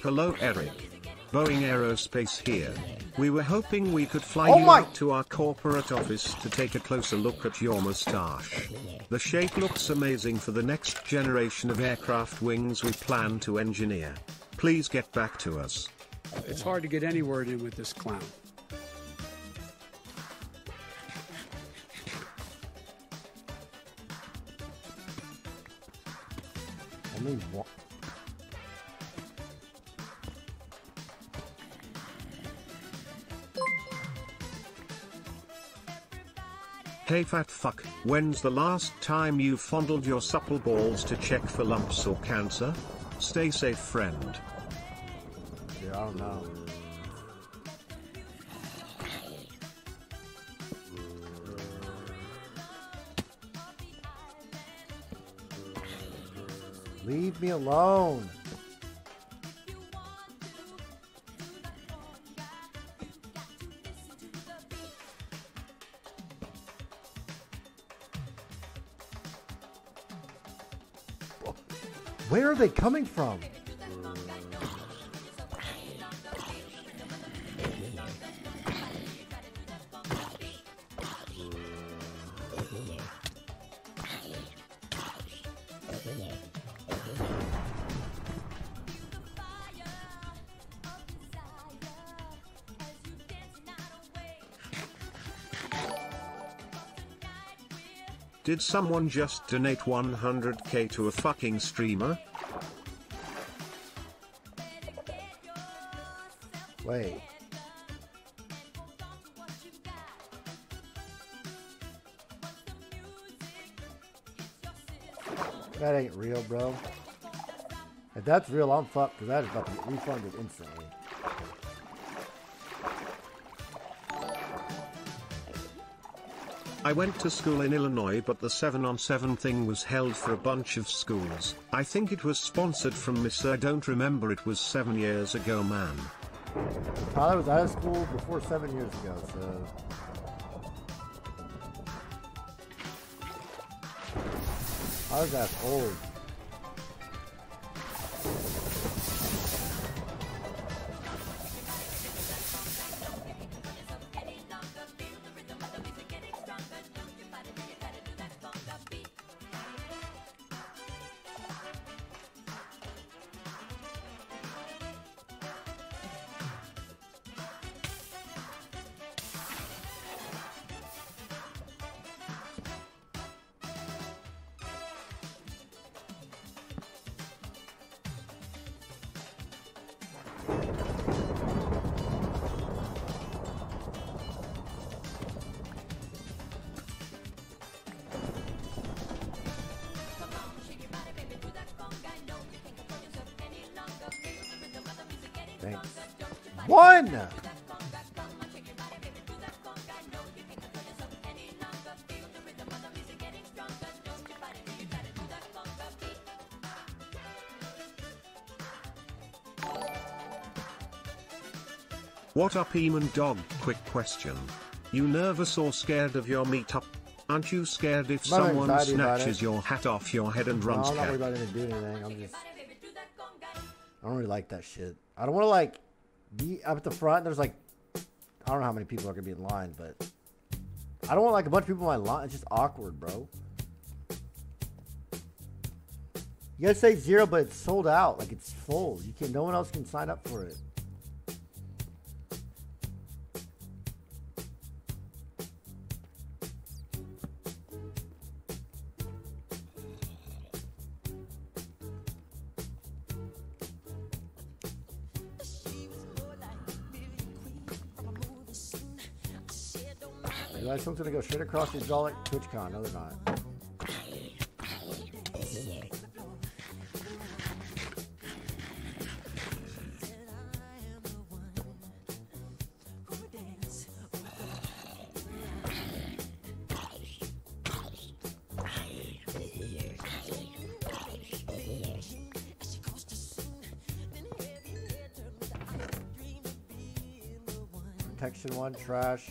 Hello Eric. Boeing Aerospace here. We were hoping we could fly Oh you my- out to our corporate office to take a closer look at your mustache. The shape looks amazing for the next generation of aircraft wings we plan to engineer. Please get back to us. It's hard to get any word in with this clown. Only one. Hey fat fuck, when's the last time you fondled your supple balls to check for lumps or cancer? Stay safe friend. Dude, I don't know. Leave me alone. Where are they coming from? Did someone just donate 100k to a fucking streamer? Wait. That ain't real, bro. If that's real, I'm fucked because that is about to get refunded instantly. I went to school in Illinois but the 7 on 7 thing was held for a bunch of schools. I think it was sponsored from Miss I don't remember it was 7 years ago man. Tyler was out of school before seven years ago, so. I was that old. What up Eamon dog? Quick question. You nervous or scared of your meetup? Aren't you scared if someone snatches your hat off your head and No, runs I'm not worried about him to do anything. I'm just. I don't really like that shit. I don't want to like be up at the front. There's like, I don't know how many people are gonna be in line, but I don't want like a bunch of people in my line. It's just awkward, bro. You gotta say zero, but it's sold out. Like it's full. You can. not No one else can sign up for it. Guys, gonna go straight across the exotic TwitchCon. No, they're not. Protection one, trash.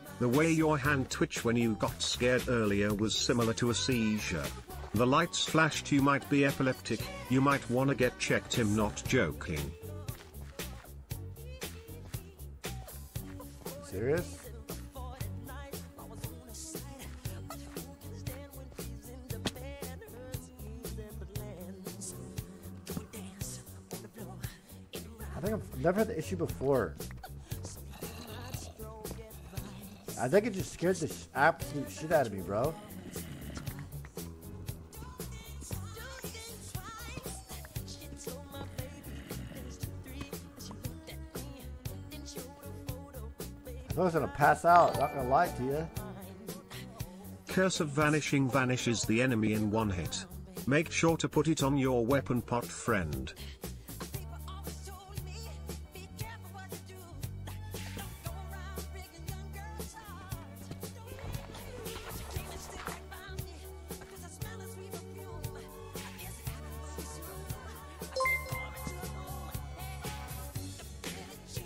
the way your hand twitched when you got scared earlier was similar to a seizure. The lights flashed you might be epileptic, you might wanna get checked him not joking. Serious? I think I've never had the issue before. I think it just scared the absolute shit out of me, bro. I thought I was gonna pass out. Not gonna lie to you. Curse of Vanishing vanishes the enemy in one hit. Make sure to put it on your weapon pot friend.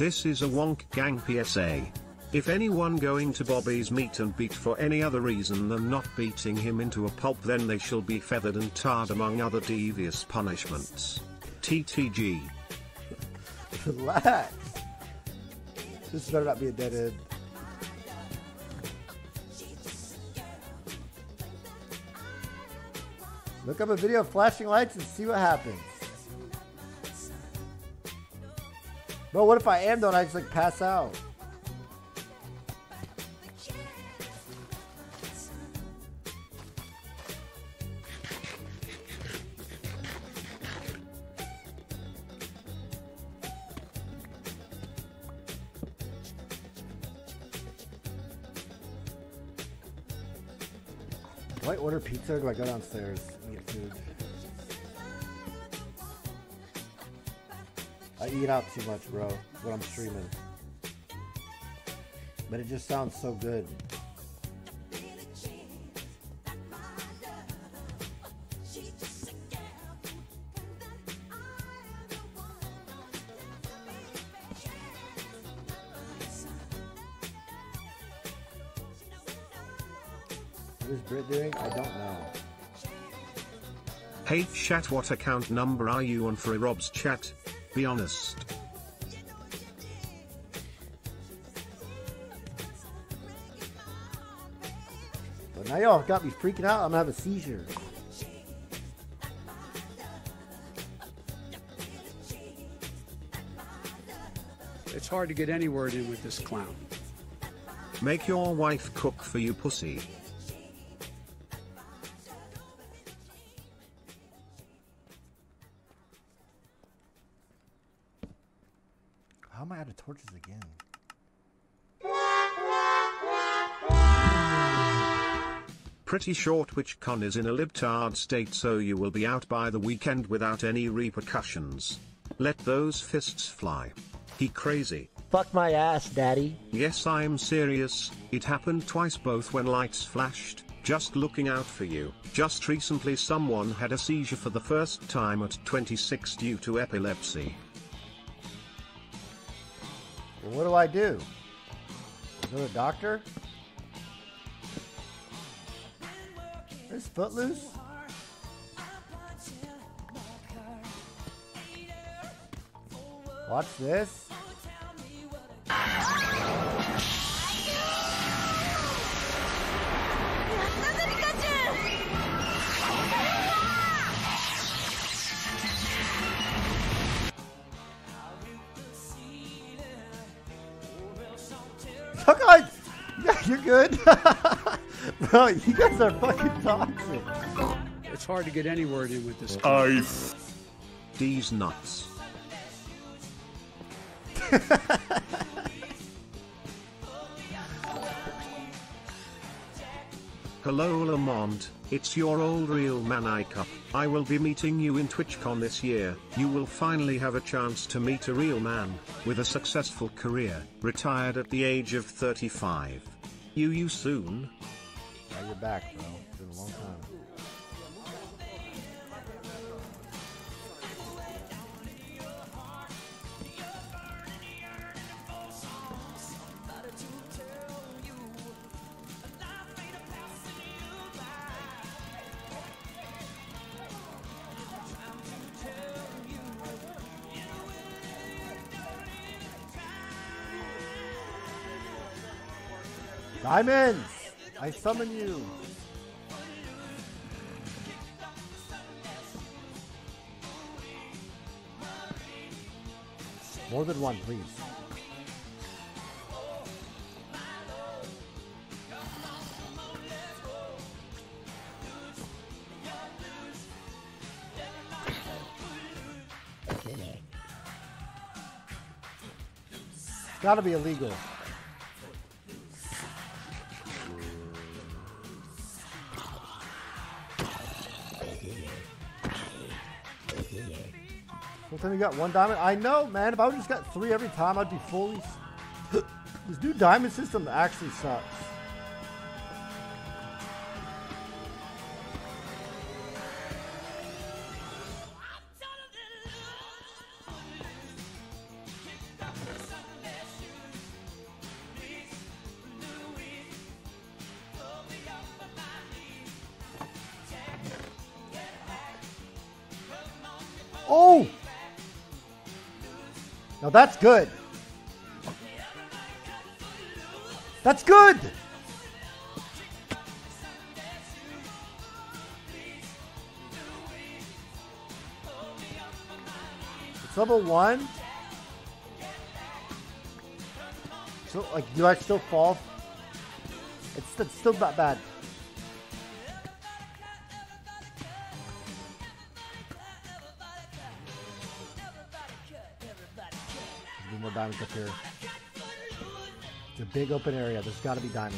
This is a Wonk Gang PSA. If anyone going to Bobby's meet and beat for any other reason than not beating him into a pulp then they shall be feathered and tarred among other devious punishments. TTG. Relax. This better not be a dead end. Look up a video of flashing lights and see what happens. But what if I am though I just like pass out? Do I order pizza do I go downstairs eat out too much, bro, when I'm streaming. But it just sounds so good. What is Brit doing? I don't know. Hey chat what account number are you on for Rob's chat? Be honest. But now y'all got me freaking out. I'm gonna have a seizure. It's hard to get any word in with this clown. Make your wife cook for you pussy. Pretty short TwitchCon is in a libtard state so you will be out by the weekend without any repercussions. Let those fists fly. He crazy. Fuck my ass, daddy. Yes I'm serious, it happened twice both when lights flashed, just looking out for you. Just recently someone had a seizure for the first time at 26 due to epilepsy. Well, what do I do? Go to the doctor? Is Footloose? Watch this. Look on! Yeah, you're good. Bro, you guys are fucking toxic. It's hard to get any word in with this. Ice. These nuts. Hello Lamont, it's your old real man Icup. I will be meeting you in TwitchCon this year. You will finally have a chance to meet a real man, with a successful career, retired at the age of 35. You you soon? Now you're back, bro. It's been a long time. Diamonds! I summon you. More than one, please. Gotta be illegal. Time you got one diamond? I know, man. If I would just got three every time, I'd be fully. this new diamond system actually sucks. That's good. That's good. It's level one. So, like, do I still fall? It's, it's still not bad. Diamonds up here. It's a big open area. There's got to be diamonds.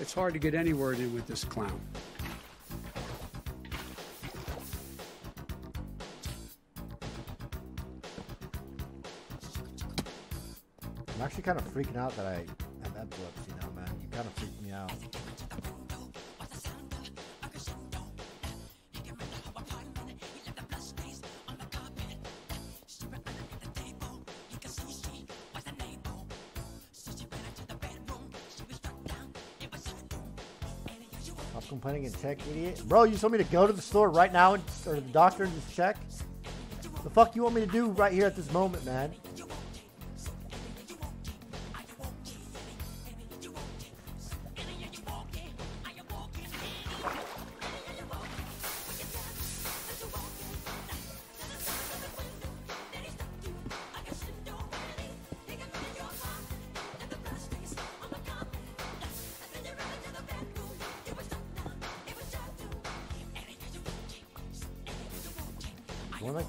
It's hard to get any word in with this clown. Kind of freaking out that I have epilepsy now, man. You kind of freaked me out. Complaining and check, idiot. Bro, you told me to go to the store right now and, or the doctor and just check? The fuck you want me to do right here at this moment, man?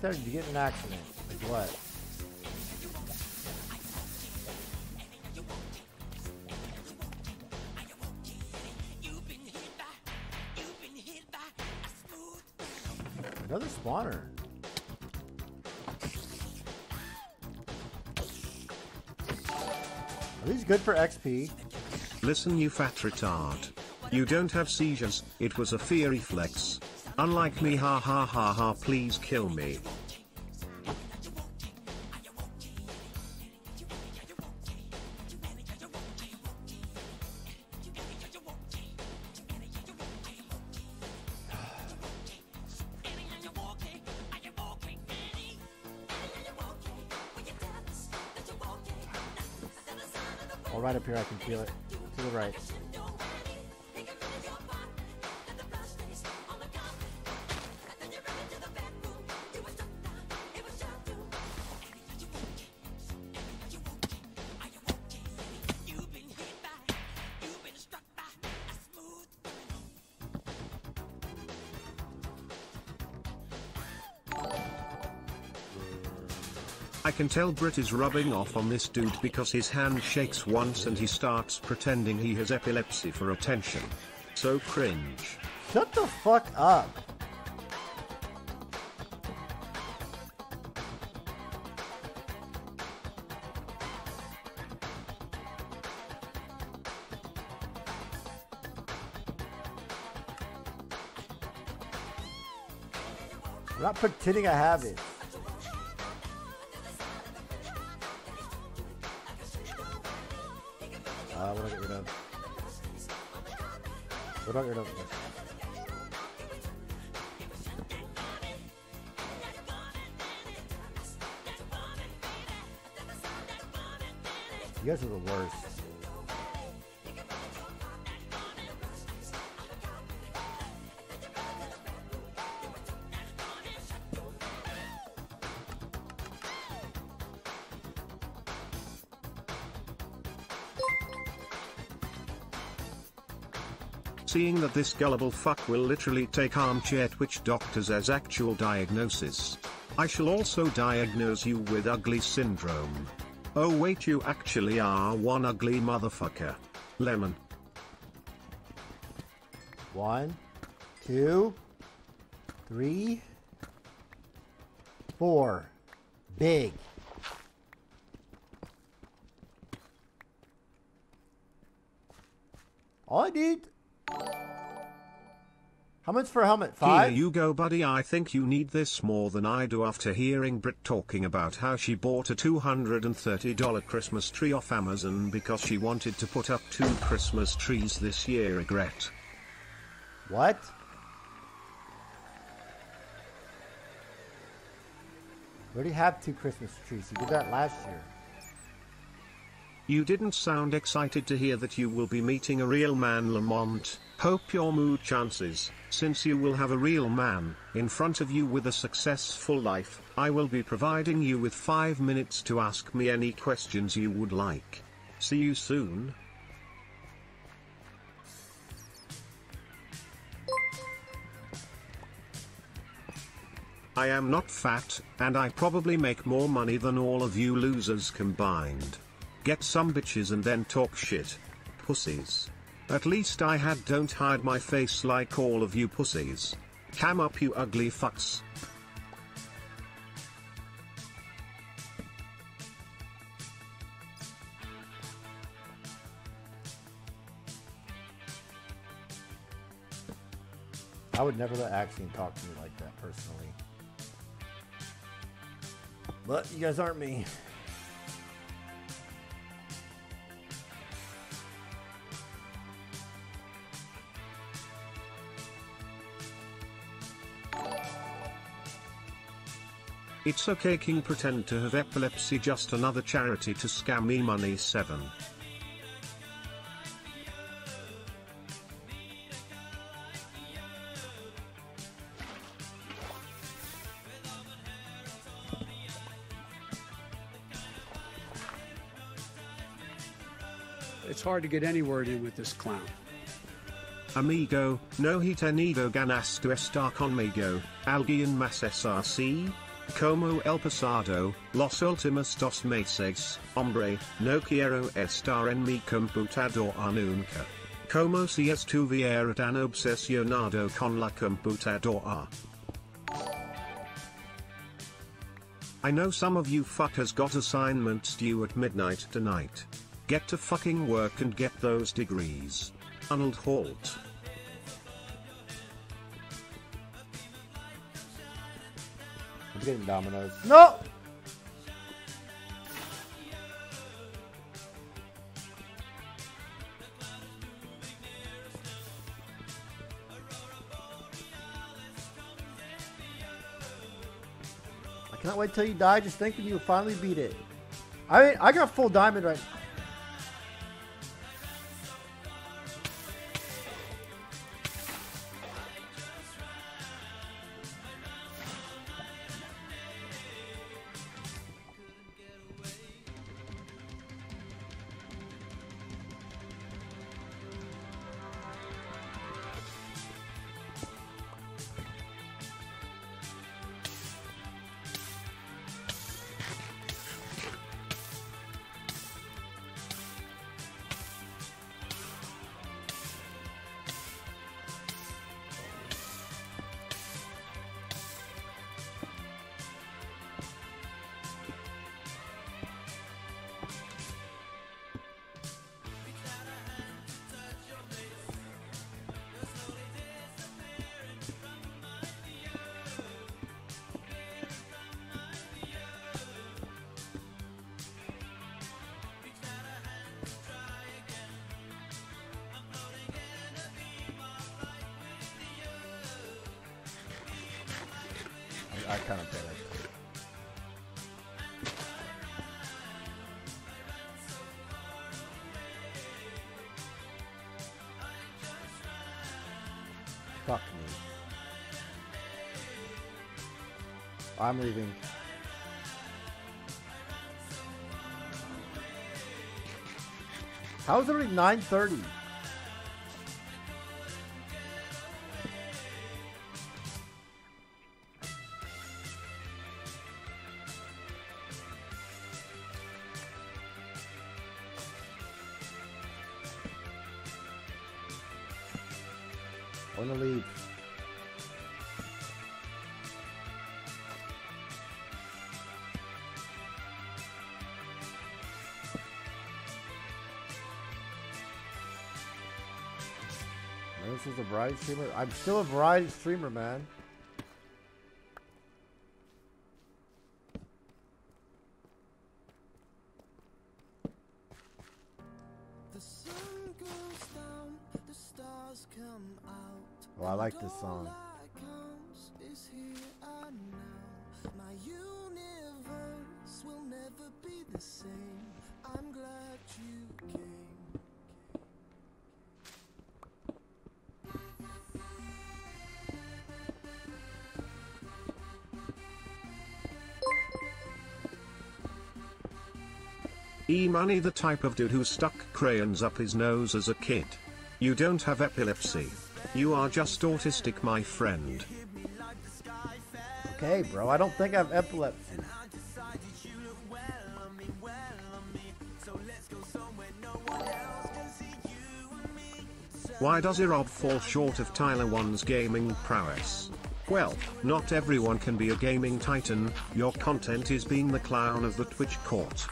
Or did you get in an accident? Like what? Another spawner. Are these good for XP? Listen, you fat retard. You don't have seizures, it was a fear reflex. Unlike me, ha ha ha ha, please kill me. Can feel it. Can tell Brit is rubbing off on this dude because his hand shakes once and he starts pretending he has epilepsy for attention. So cringe. Shut the fuck up. Not pretending I have it. You guys are the worst. Seeing that this gullible fuck will literally take armchair twitch doctors as actual diagnosis. I shall also diagnose you with ugly syndrome. Oh wait you actually are one ugly motherfucker. Lemon. One, two, three, four. Big. Much for a helmet? Five? Here you go buddy I think you need this more than I do after hearing Brit talking about how she bought a $230 Christmas tree off Amazon because she wanted to put up two Christmas trees this year regret. What? We already have two Christmas trees. You did that last year. You didn't sound excited to hear that you will be meeting a real man Lamont. Hope your mood chances, since you will have a real man in front of you with a successful life. I will be providing you with 5 minutes to ask me any questions you would like. See you soon. I am not fat, and I probably make more money than all of you losers combined. Get some bitches and then talk shit. Pussies. At least I had don't hide my face like all of you pussies. Cam up you ugly fucks. I would never let Axiom talk to me like that personally. But you guys aren't me. It's okay King pretend to have epilepsy just another charity to scam me money 7. It's hard to get any word in with this clown. Amigo, no he tenido ganas tu estar conmigo, alguien más SRC? Como el pasado, los últimos dos meses, hombre, no quiero estar en mi computadora nunca. Como si estuviera tan obsesionado con la computadora. I know some of you fuckers got assignments due at midnight tonight. Get to fucking work and get those degrees. Arnold Holt. I'm getting Domino's. No! I cannot wait till you die just thinking you'll finally beat it. I mean, I got full diamond right I I'm leaving. How is it already 9.30? I'm gonna leave. A variety streamer. I'm still a variety streamer, man. E Money the type of dude who stuck crayons up his nose as a kid. You don't have epilepsy. You are just autistic, my friend. Okay, bro. I don't think I have epilepsy. Why does Irob fall short of Tyler 1's gaming prowess? Well, not everyone can be a gaming titan, your content is being the clown of the Twitch court.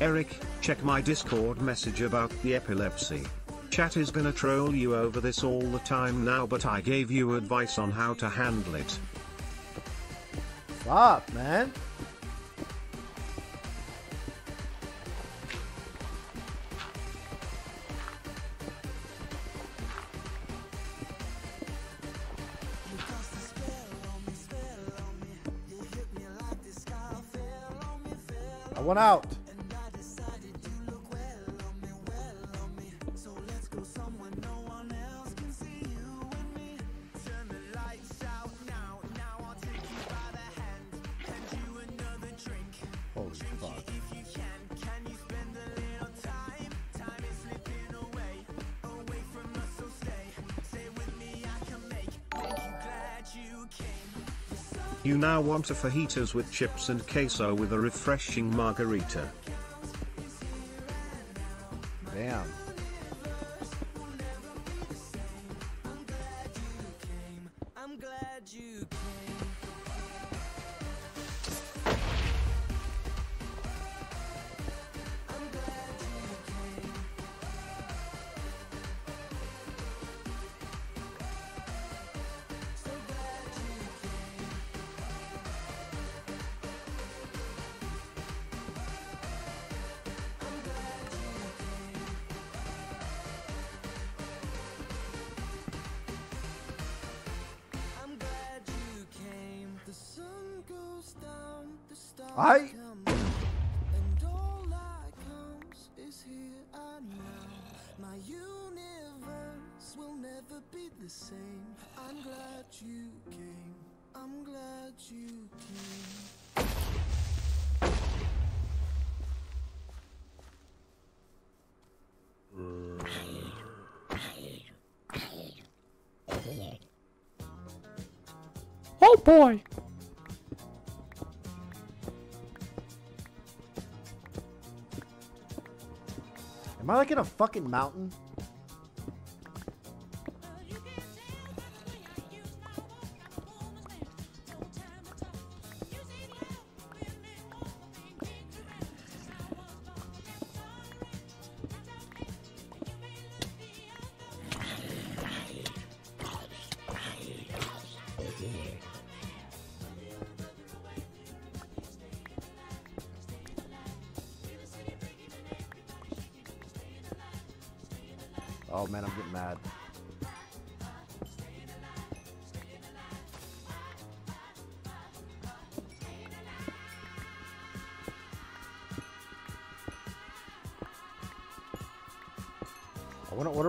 Eric, check my Discord message about the epilepsy. Chat is gonna troll you over this all the time now, but I gave you advice on how to handle it. Stop, man. Now want a fajitas with chips and queso with a refreshing margarita. Boy. Am I like in a fucking mountain?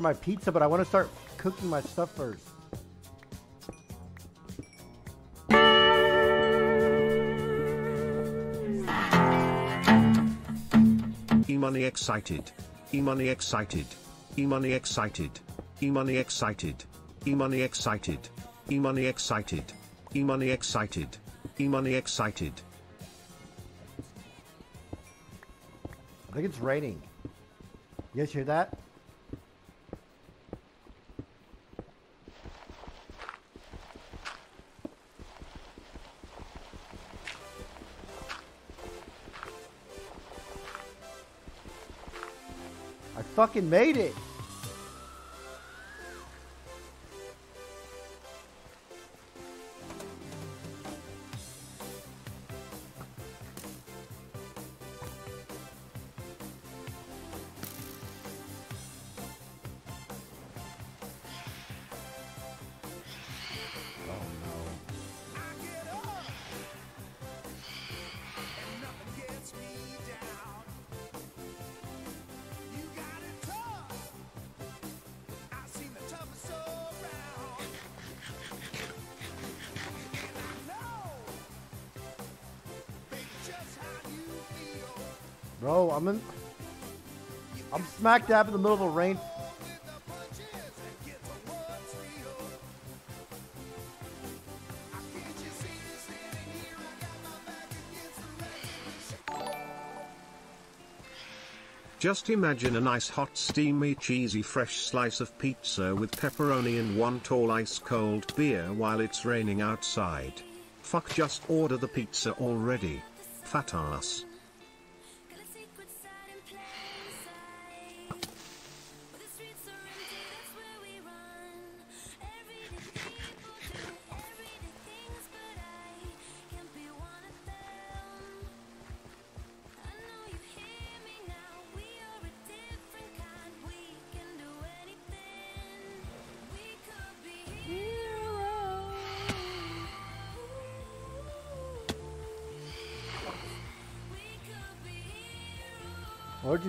Order my pizza, but I want to start cooking my stuff first. E-money excited. E-money excited. E-money excited. E-money excited. E-money excited. E-money excited. E-money excited. E-money excited. I think it's raining. You guys hear that? Fucking made it. Smack dab in the middle of a rain. Just imagine a nice hot steamy cheesy fresh slice of pizza with pepperoni and one tall ice cold beer while it's raining outside. Fuck just order the pizza already. Fat ass.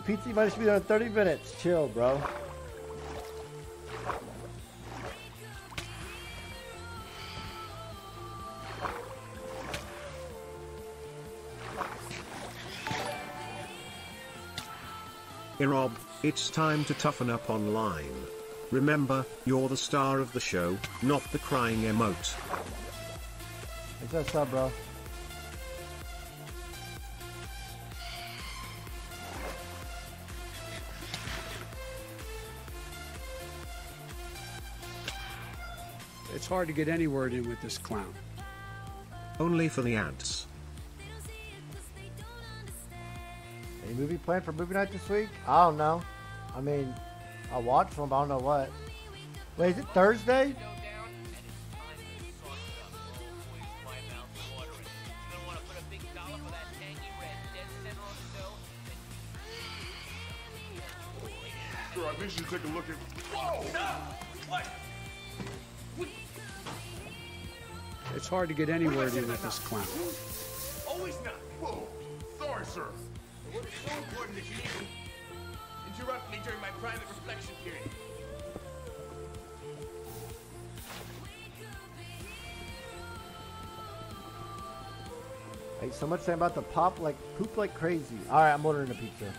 Pizza. You might just be there in 30 minutes. Chill, bro. Hey Rob, it's time to toughen up online. Remember, you're the star of the show, not the crying emote. What's that sub, bro? Hard to get any word in with this clown. Only for the ants. Any movie planned for movie night this week? I don't know. I mean, I'll watch one, but I don't know what. Wait, is it Thursday? Hard to get any word in with this clown. Always not. Whoa! Sorry, sir. The work is so important that you didn't interrupt me during my private reflection period. Hey, so much saying about the pop like poop like crazy. All right, I'm ordering a pizza.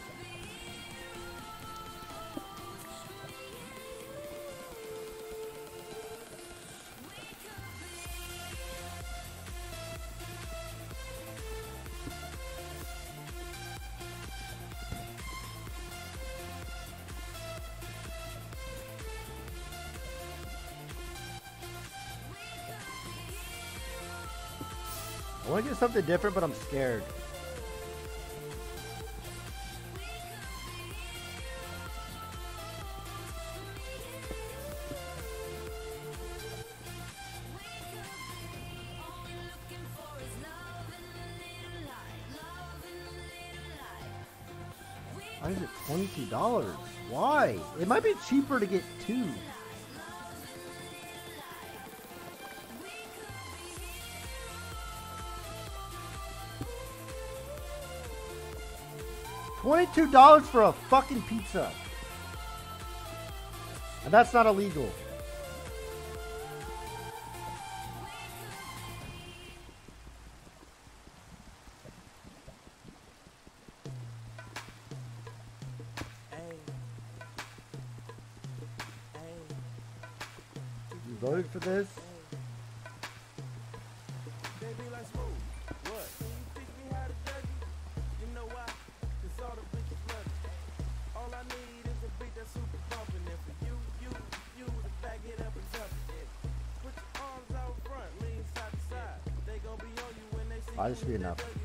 something different, but I'm scared. Why is it $22? Why? It might be cheaper to get two. $22 for a fucking pizza. And that's not illegal. Spin Up.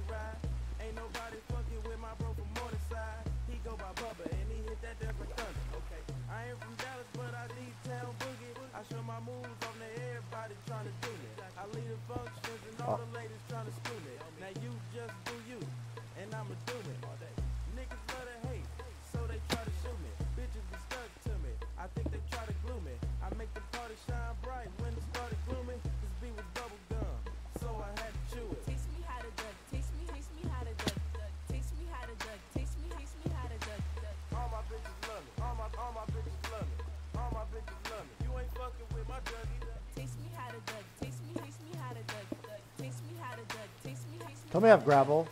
we have gravel.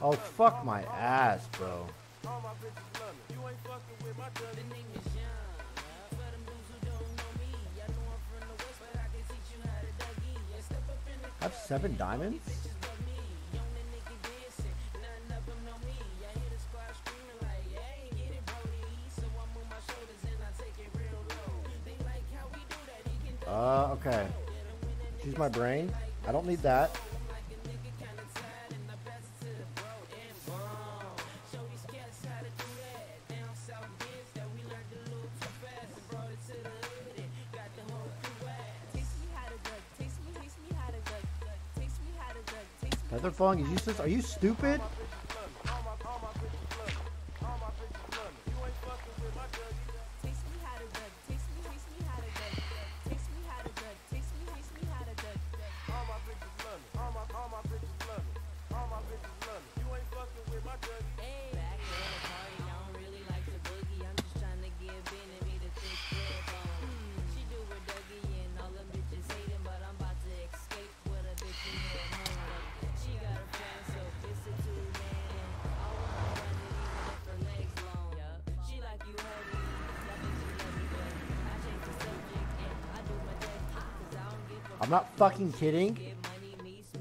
Oh, fuck my ass, bro. I have seven diamonds? Uh, okay. Use my brain. I don't need that. is useless? Are you stupid? I'm not fucking kidding.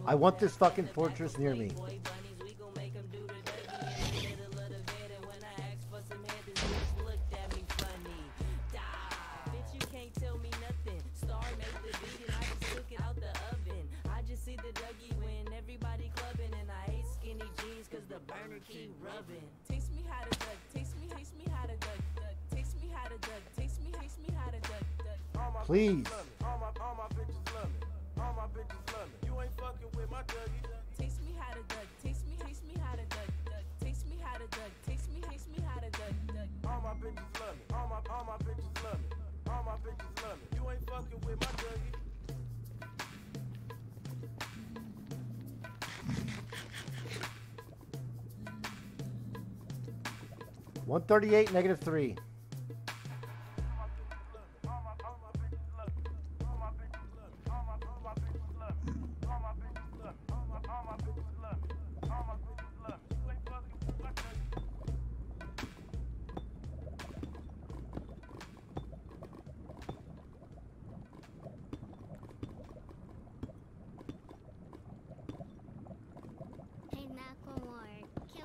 I want this fucking fortress near me. 38, negative 3.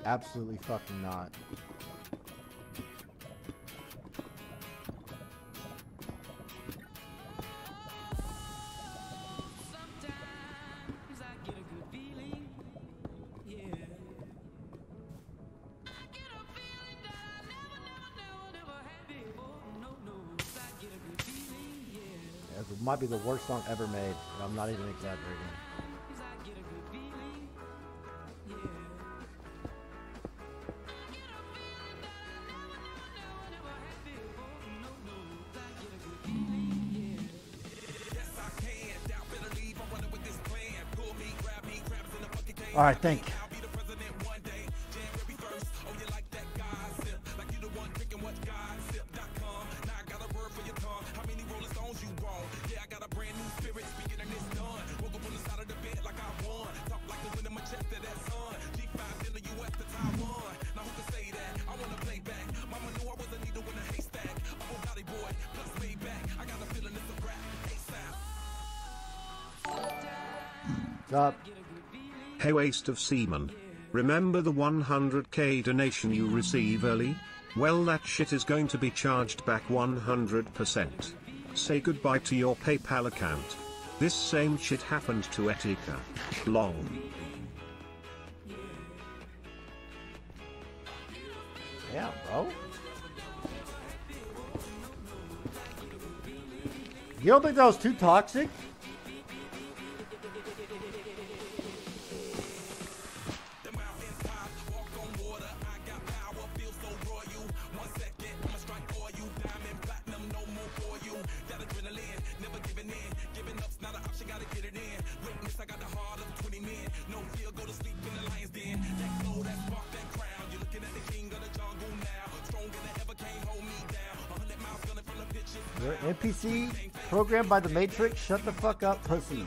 Absolutely fucking not. might be the worst song ever made, and I'm not even exaggerating. All right, thank you. Waste of semen. Remember the 100k donation you receive early? Well that shit is going to be charged back 100%. Say goodbye to your PayPal account. This same shit happened to Etika. Long. Yeah, bro. You don't think that was too toxic? You're NPC programmed by the Matrix. Shut the fuck up, pussy.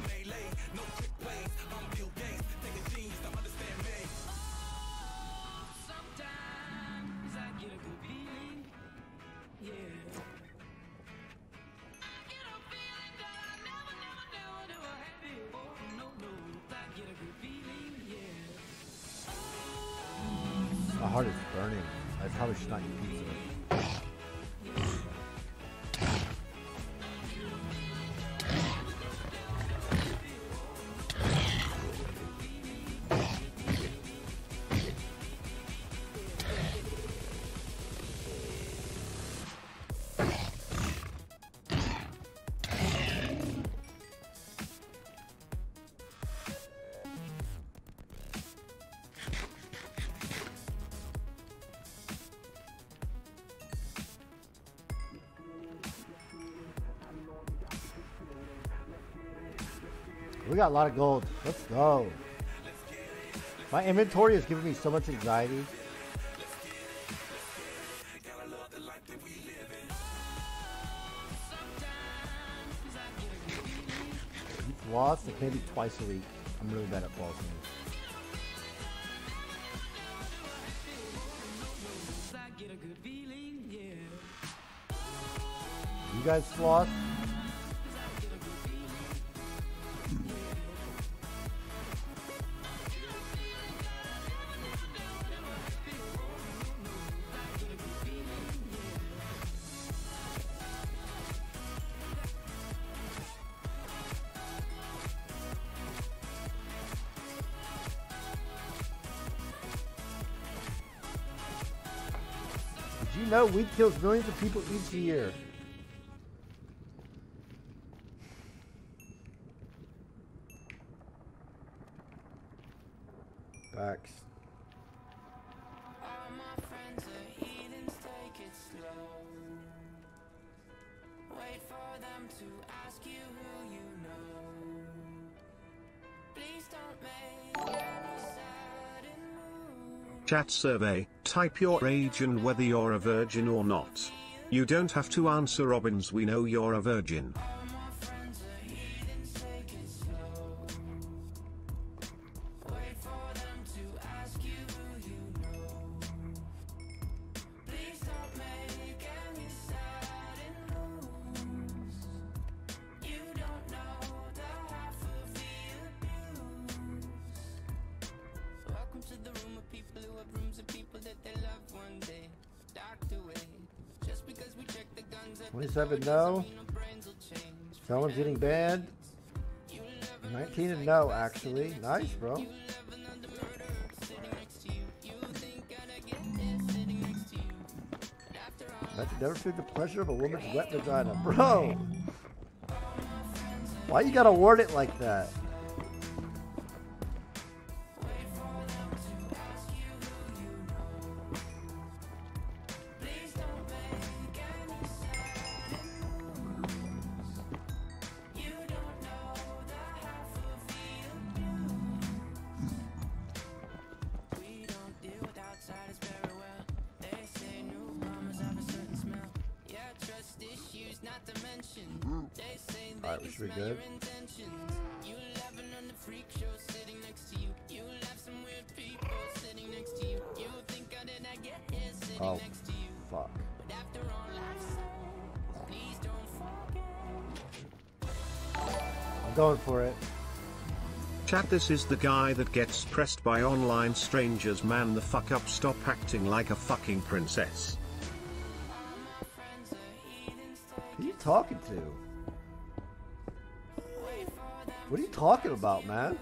We got a lot of gold. Let's go. My inventory is giving me so much anxiety. Floss like maybe twice a week. I'm really bad at flossing. You guys floss? Kills millions of people each year? Facts. Chat survey, type your age and whether you're a virgin or not. You don't have to answer Robbins, we know you're a virgin. 11 no. Someone's getting banned. 19 and no, actually. Nice, bro. That's never feel the pleasure of a woman's wet vagina. Bro! Why you gotta word it like that? Going for it. Chat this is the guy that gets pressed by online strangers man the fuck up stop acting like a fucking princess. Who are you talking to? What are you talking about, man?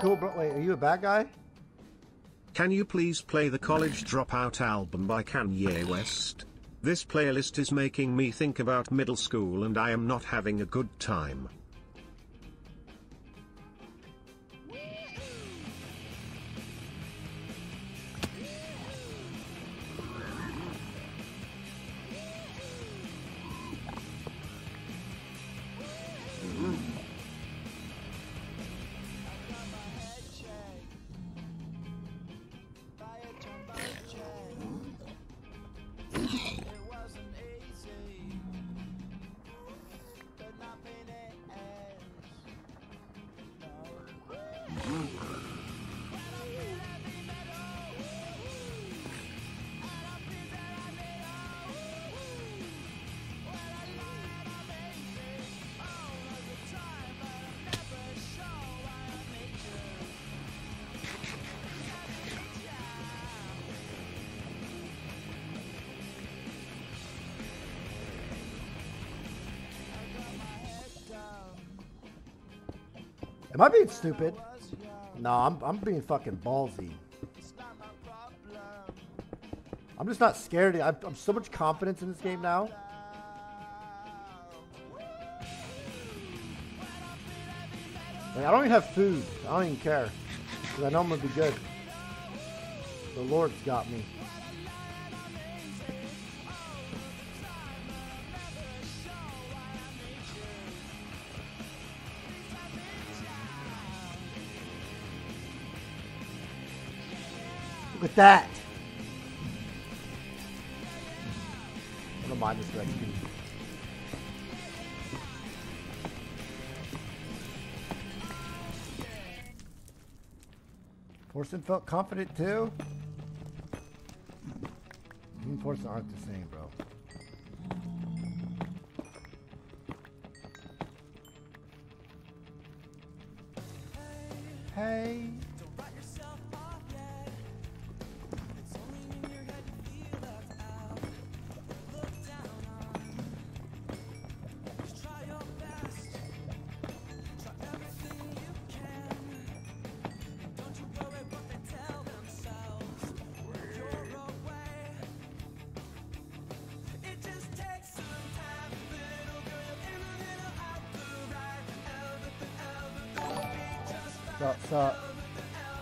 Cool, wait, are you a bad guy? Can you please play the College Dropout album by Kanye West? This playlist is making me think about middle school and I am not having a good time. Am I being stupid? No, I'm, I'm being fucking ballsy. I'm just not scared. I I'm so much confidence in this game now. Like, I don't even have food. I don't even care. Because I know I'm going to be good. The Lord's got me. That. I don't mind this. Forsen felt confident too. Forsen aren't Sup, sup.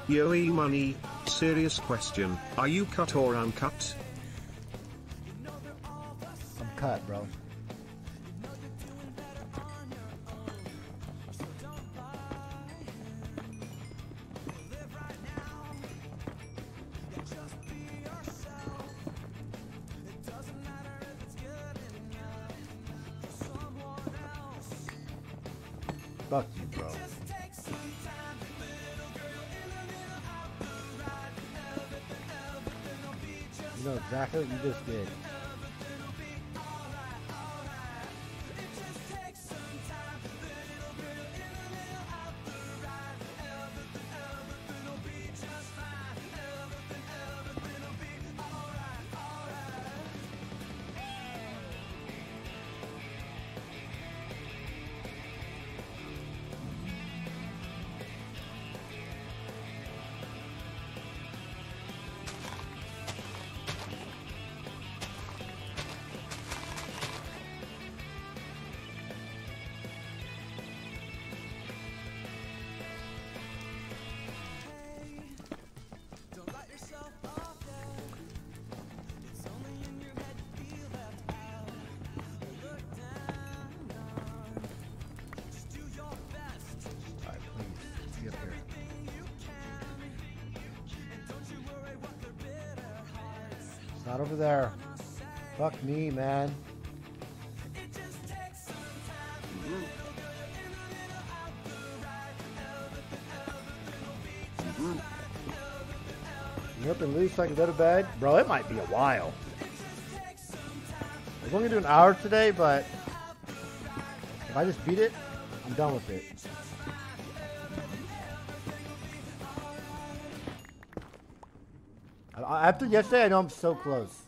Yo E money, serious question, are you cut or uncut? I'm cut, bro. Just did. Over there. Fuck me, man. You up and loose I can go to bed? Bro, it might be a while. I was only gonna do an hour today, but if I just beat it, I'm done with it. After yesterday, I know I'm so close.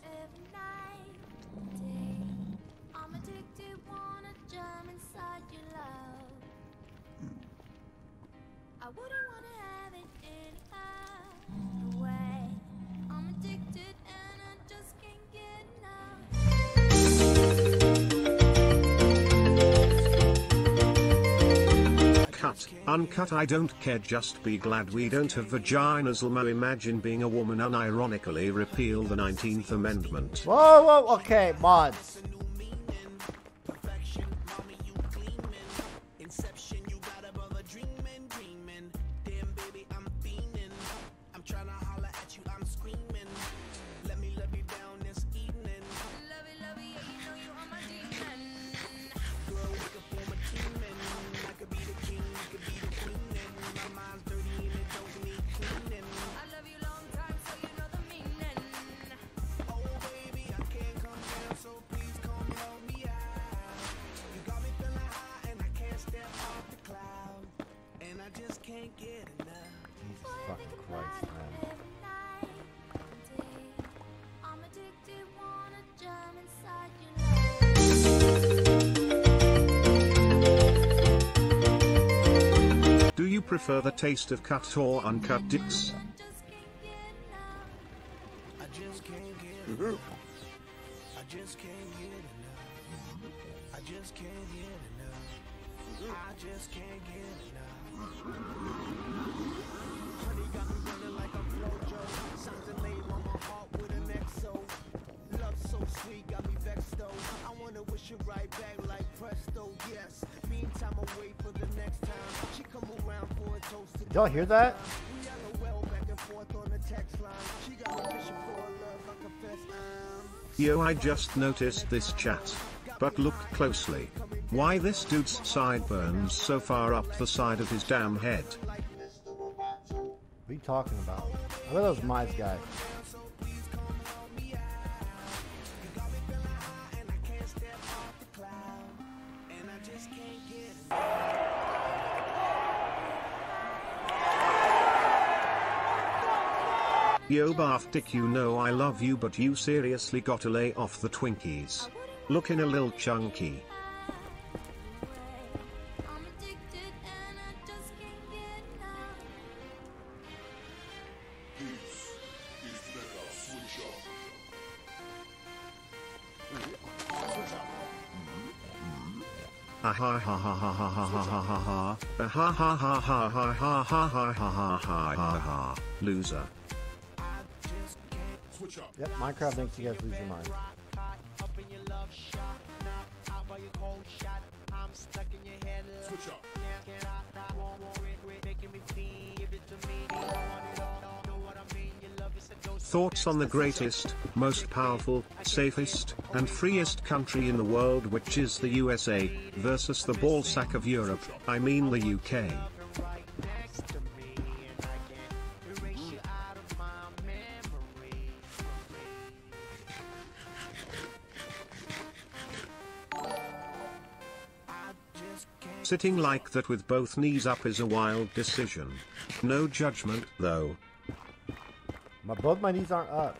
Cut, I don't care, just be glad we don't have vaginas. Elmo, imagine being a woman unironically repeal the 19th Amendment. Whoa, whoa, okay, mods. The taste of cut or uncut dicks? Confess I'm Yo, I just noticed this chat. But look closely. Why this dude's sideburns so far up the side of his damn head? What are you talking about? I bet that was guy. Yo Bath Dick you know I love you but you seriously gotta lay off the Twinkies. Looking a little chunky. Ah ha ha ha ha ha ha ha ha ha ha Ah, ha ha ha ha ha ha ha ha ha ha ha ha ha loser. Switch. Yep, Minecraft makes you guys lose your mind. Switch up. Thoughts on the greatest, most powerful, safest, and freest country in the world which is the USA, versus the ballsack of Europe, I mean the UK. Sitting like that with both knees up is a wild decision. No judgment, though. My both my knees aren't up.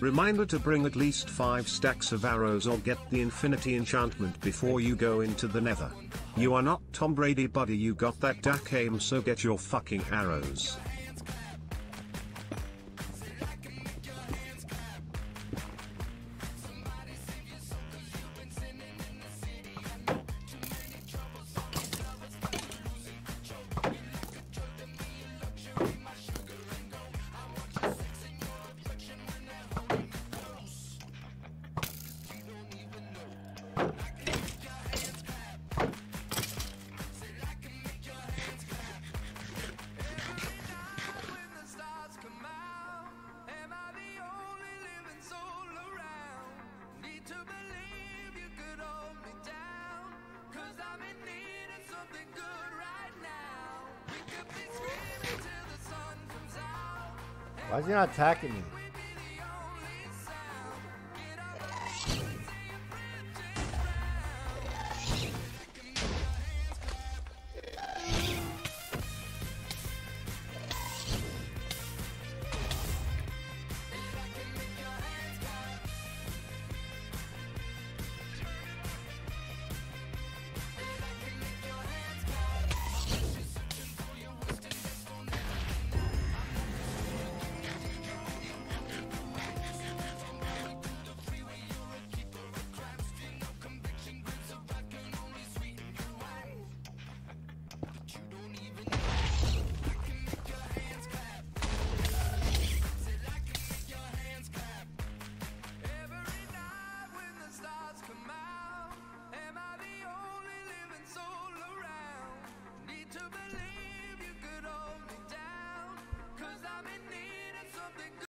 Reminder to bring at least 5 stacks of arrows or get the infinity enchantment before you go into the nether. You are not Tom Brady buddy you got that duck aim so get your fucking arrows. Not attacking me?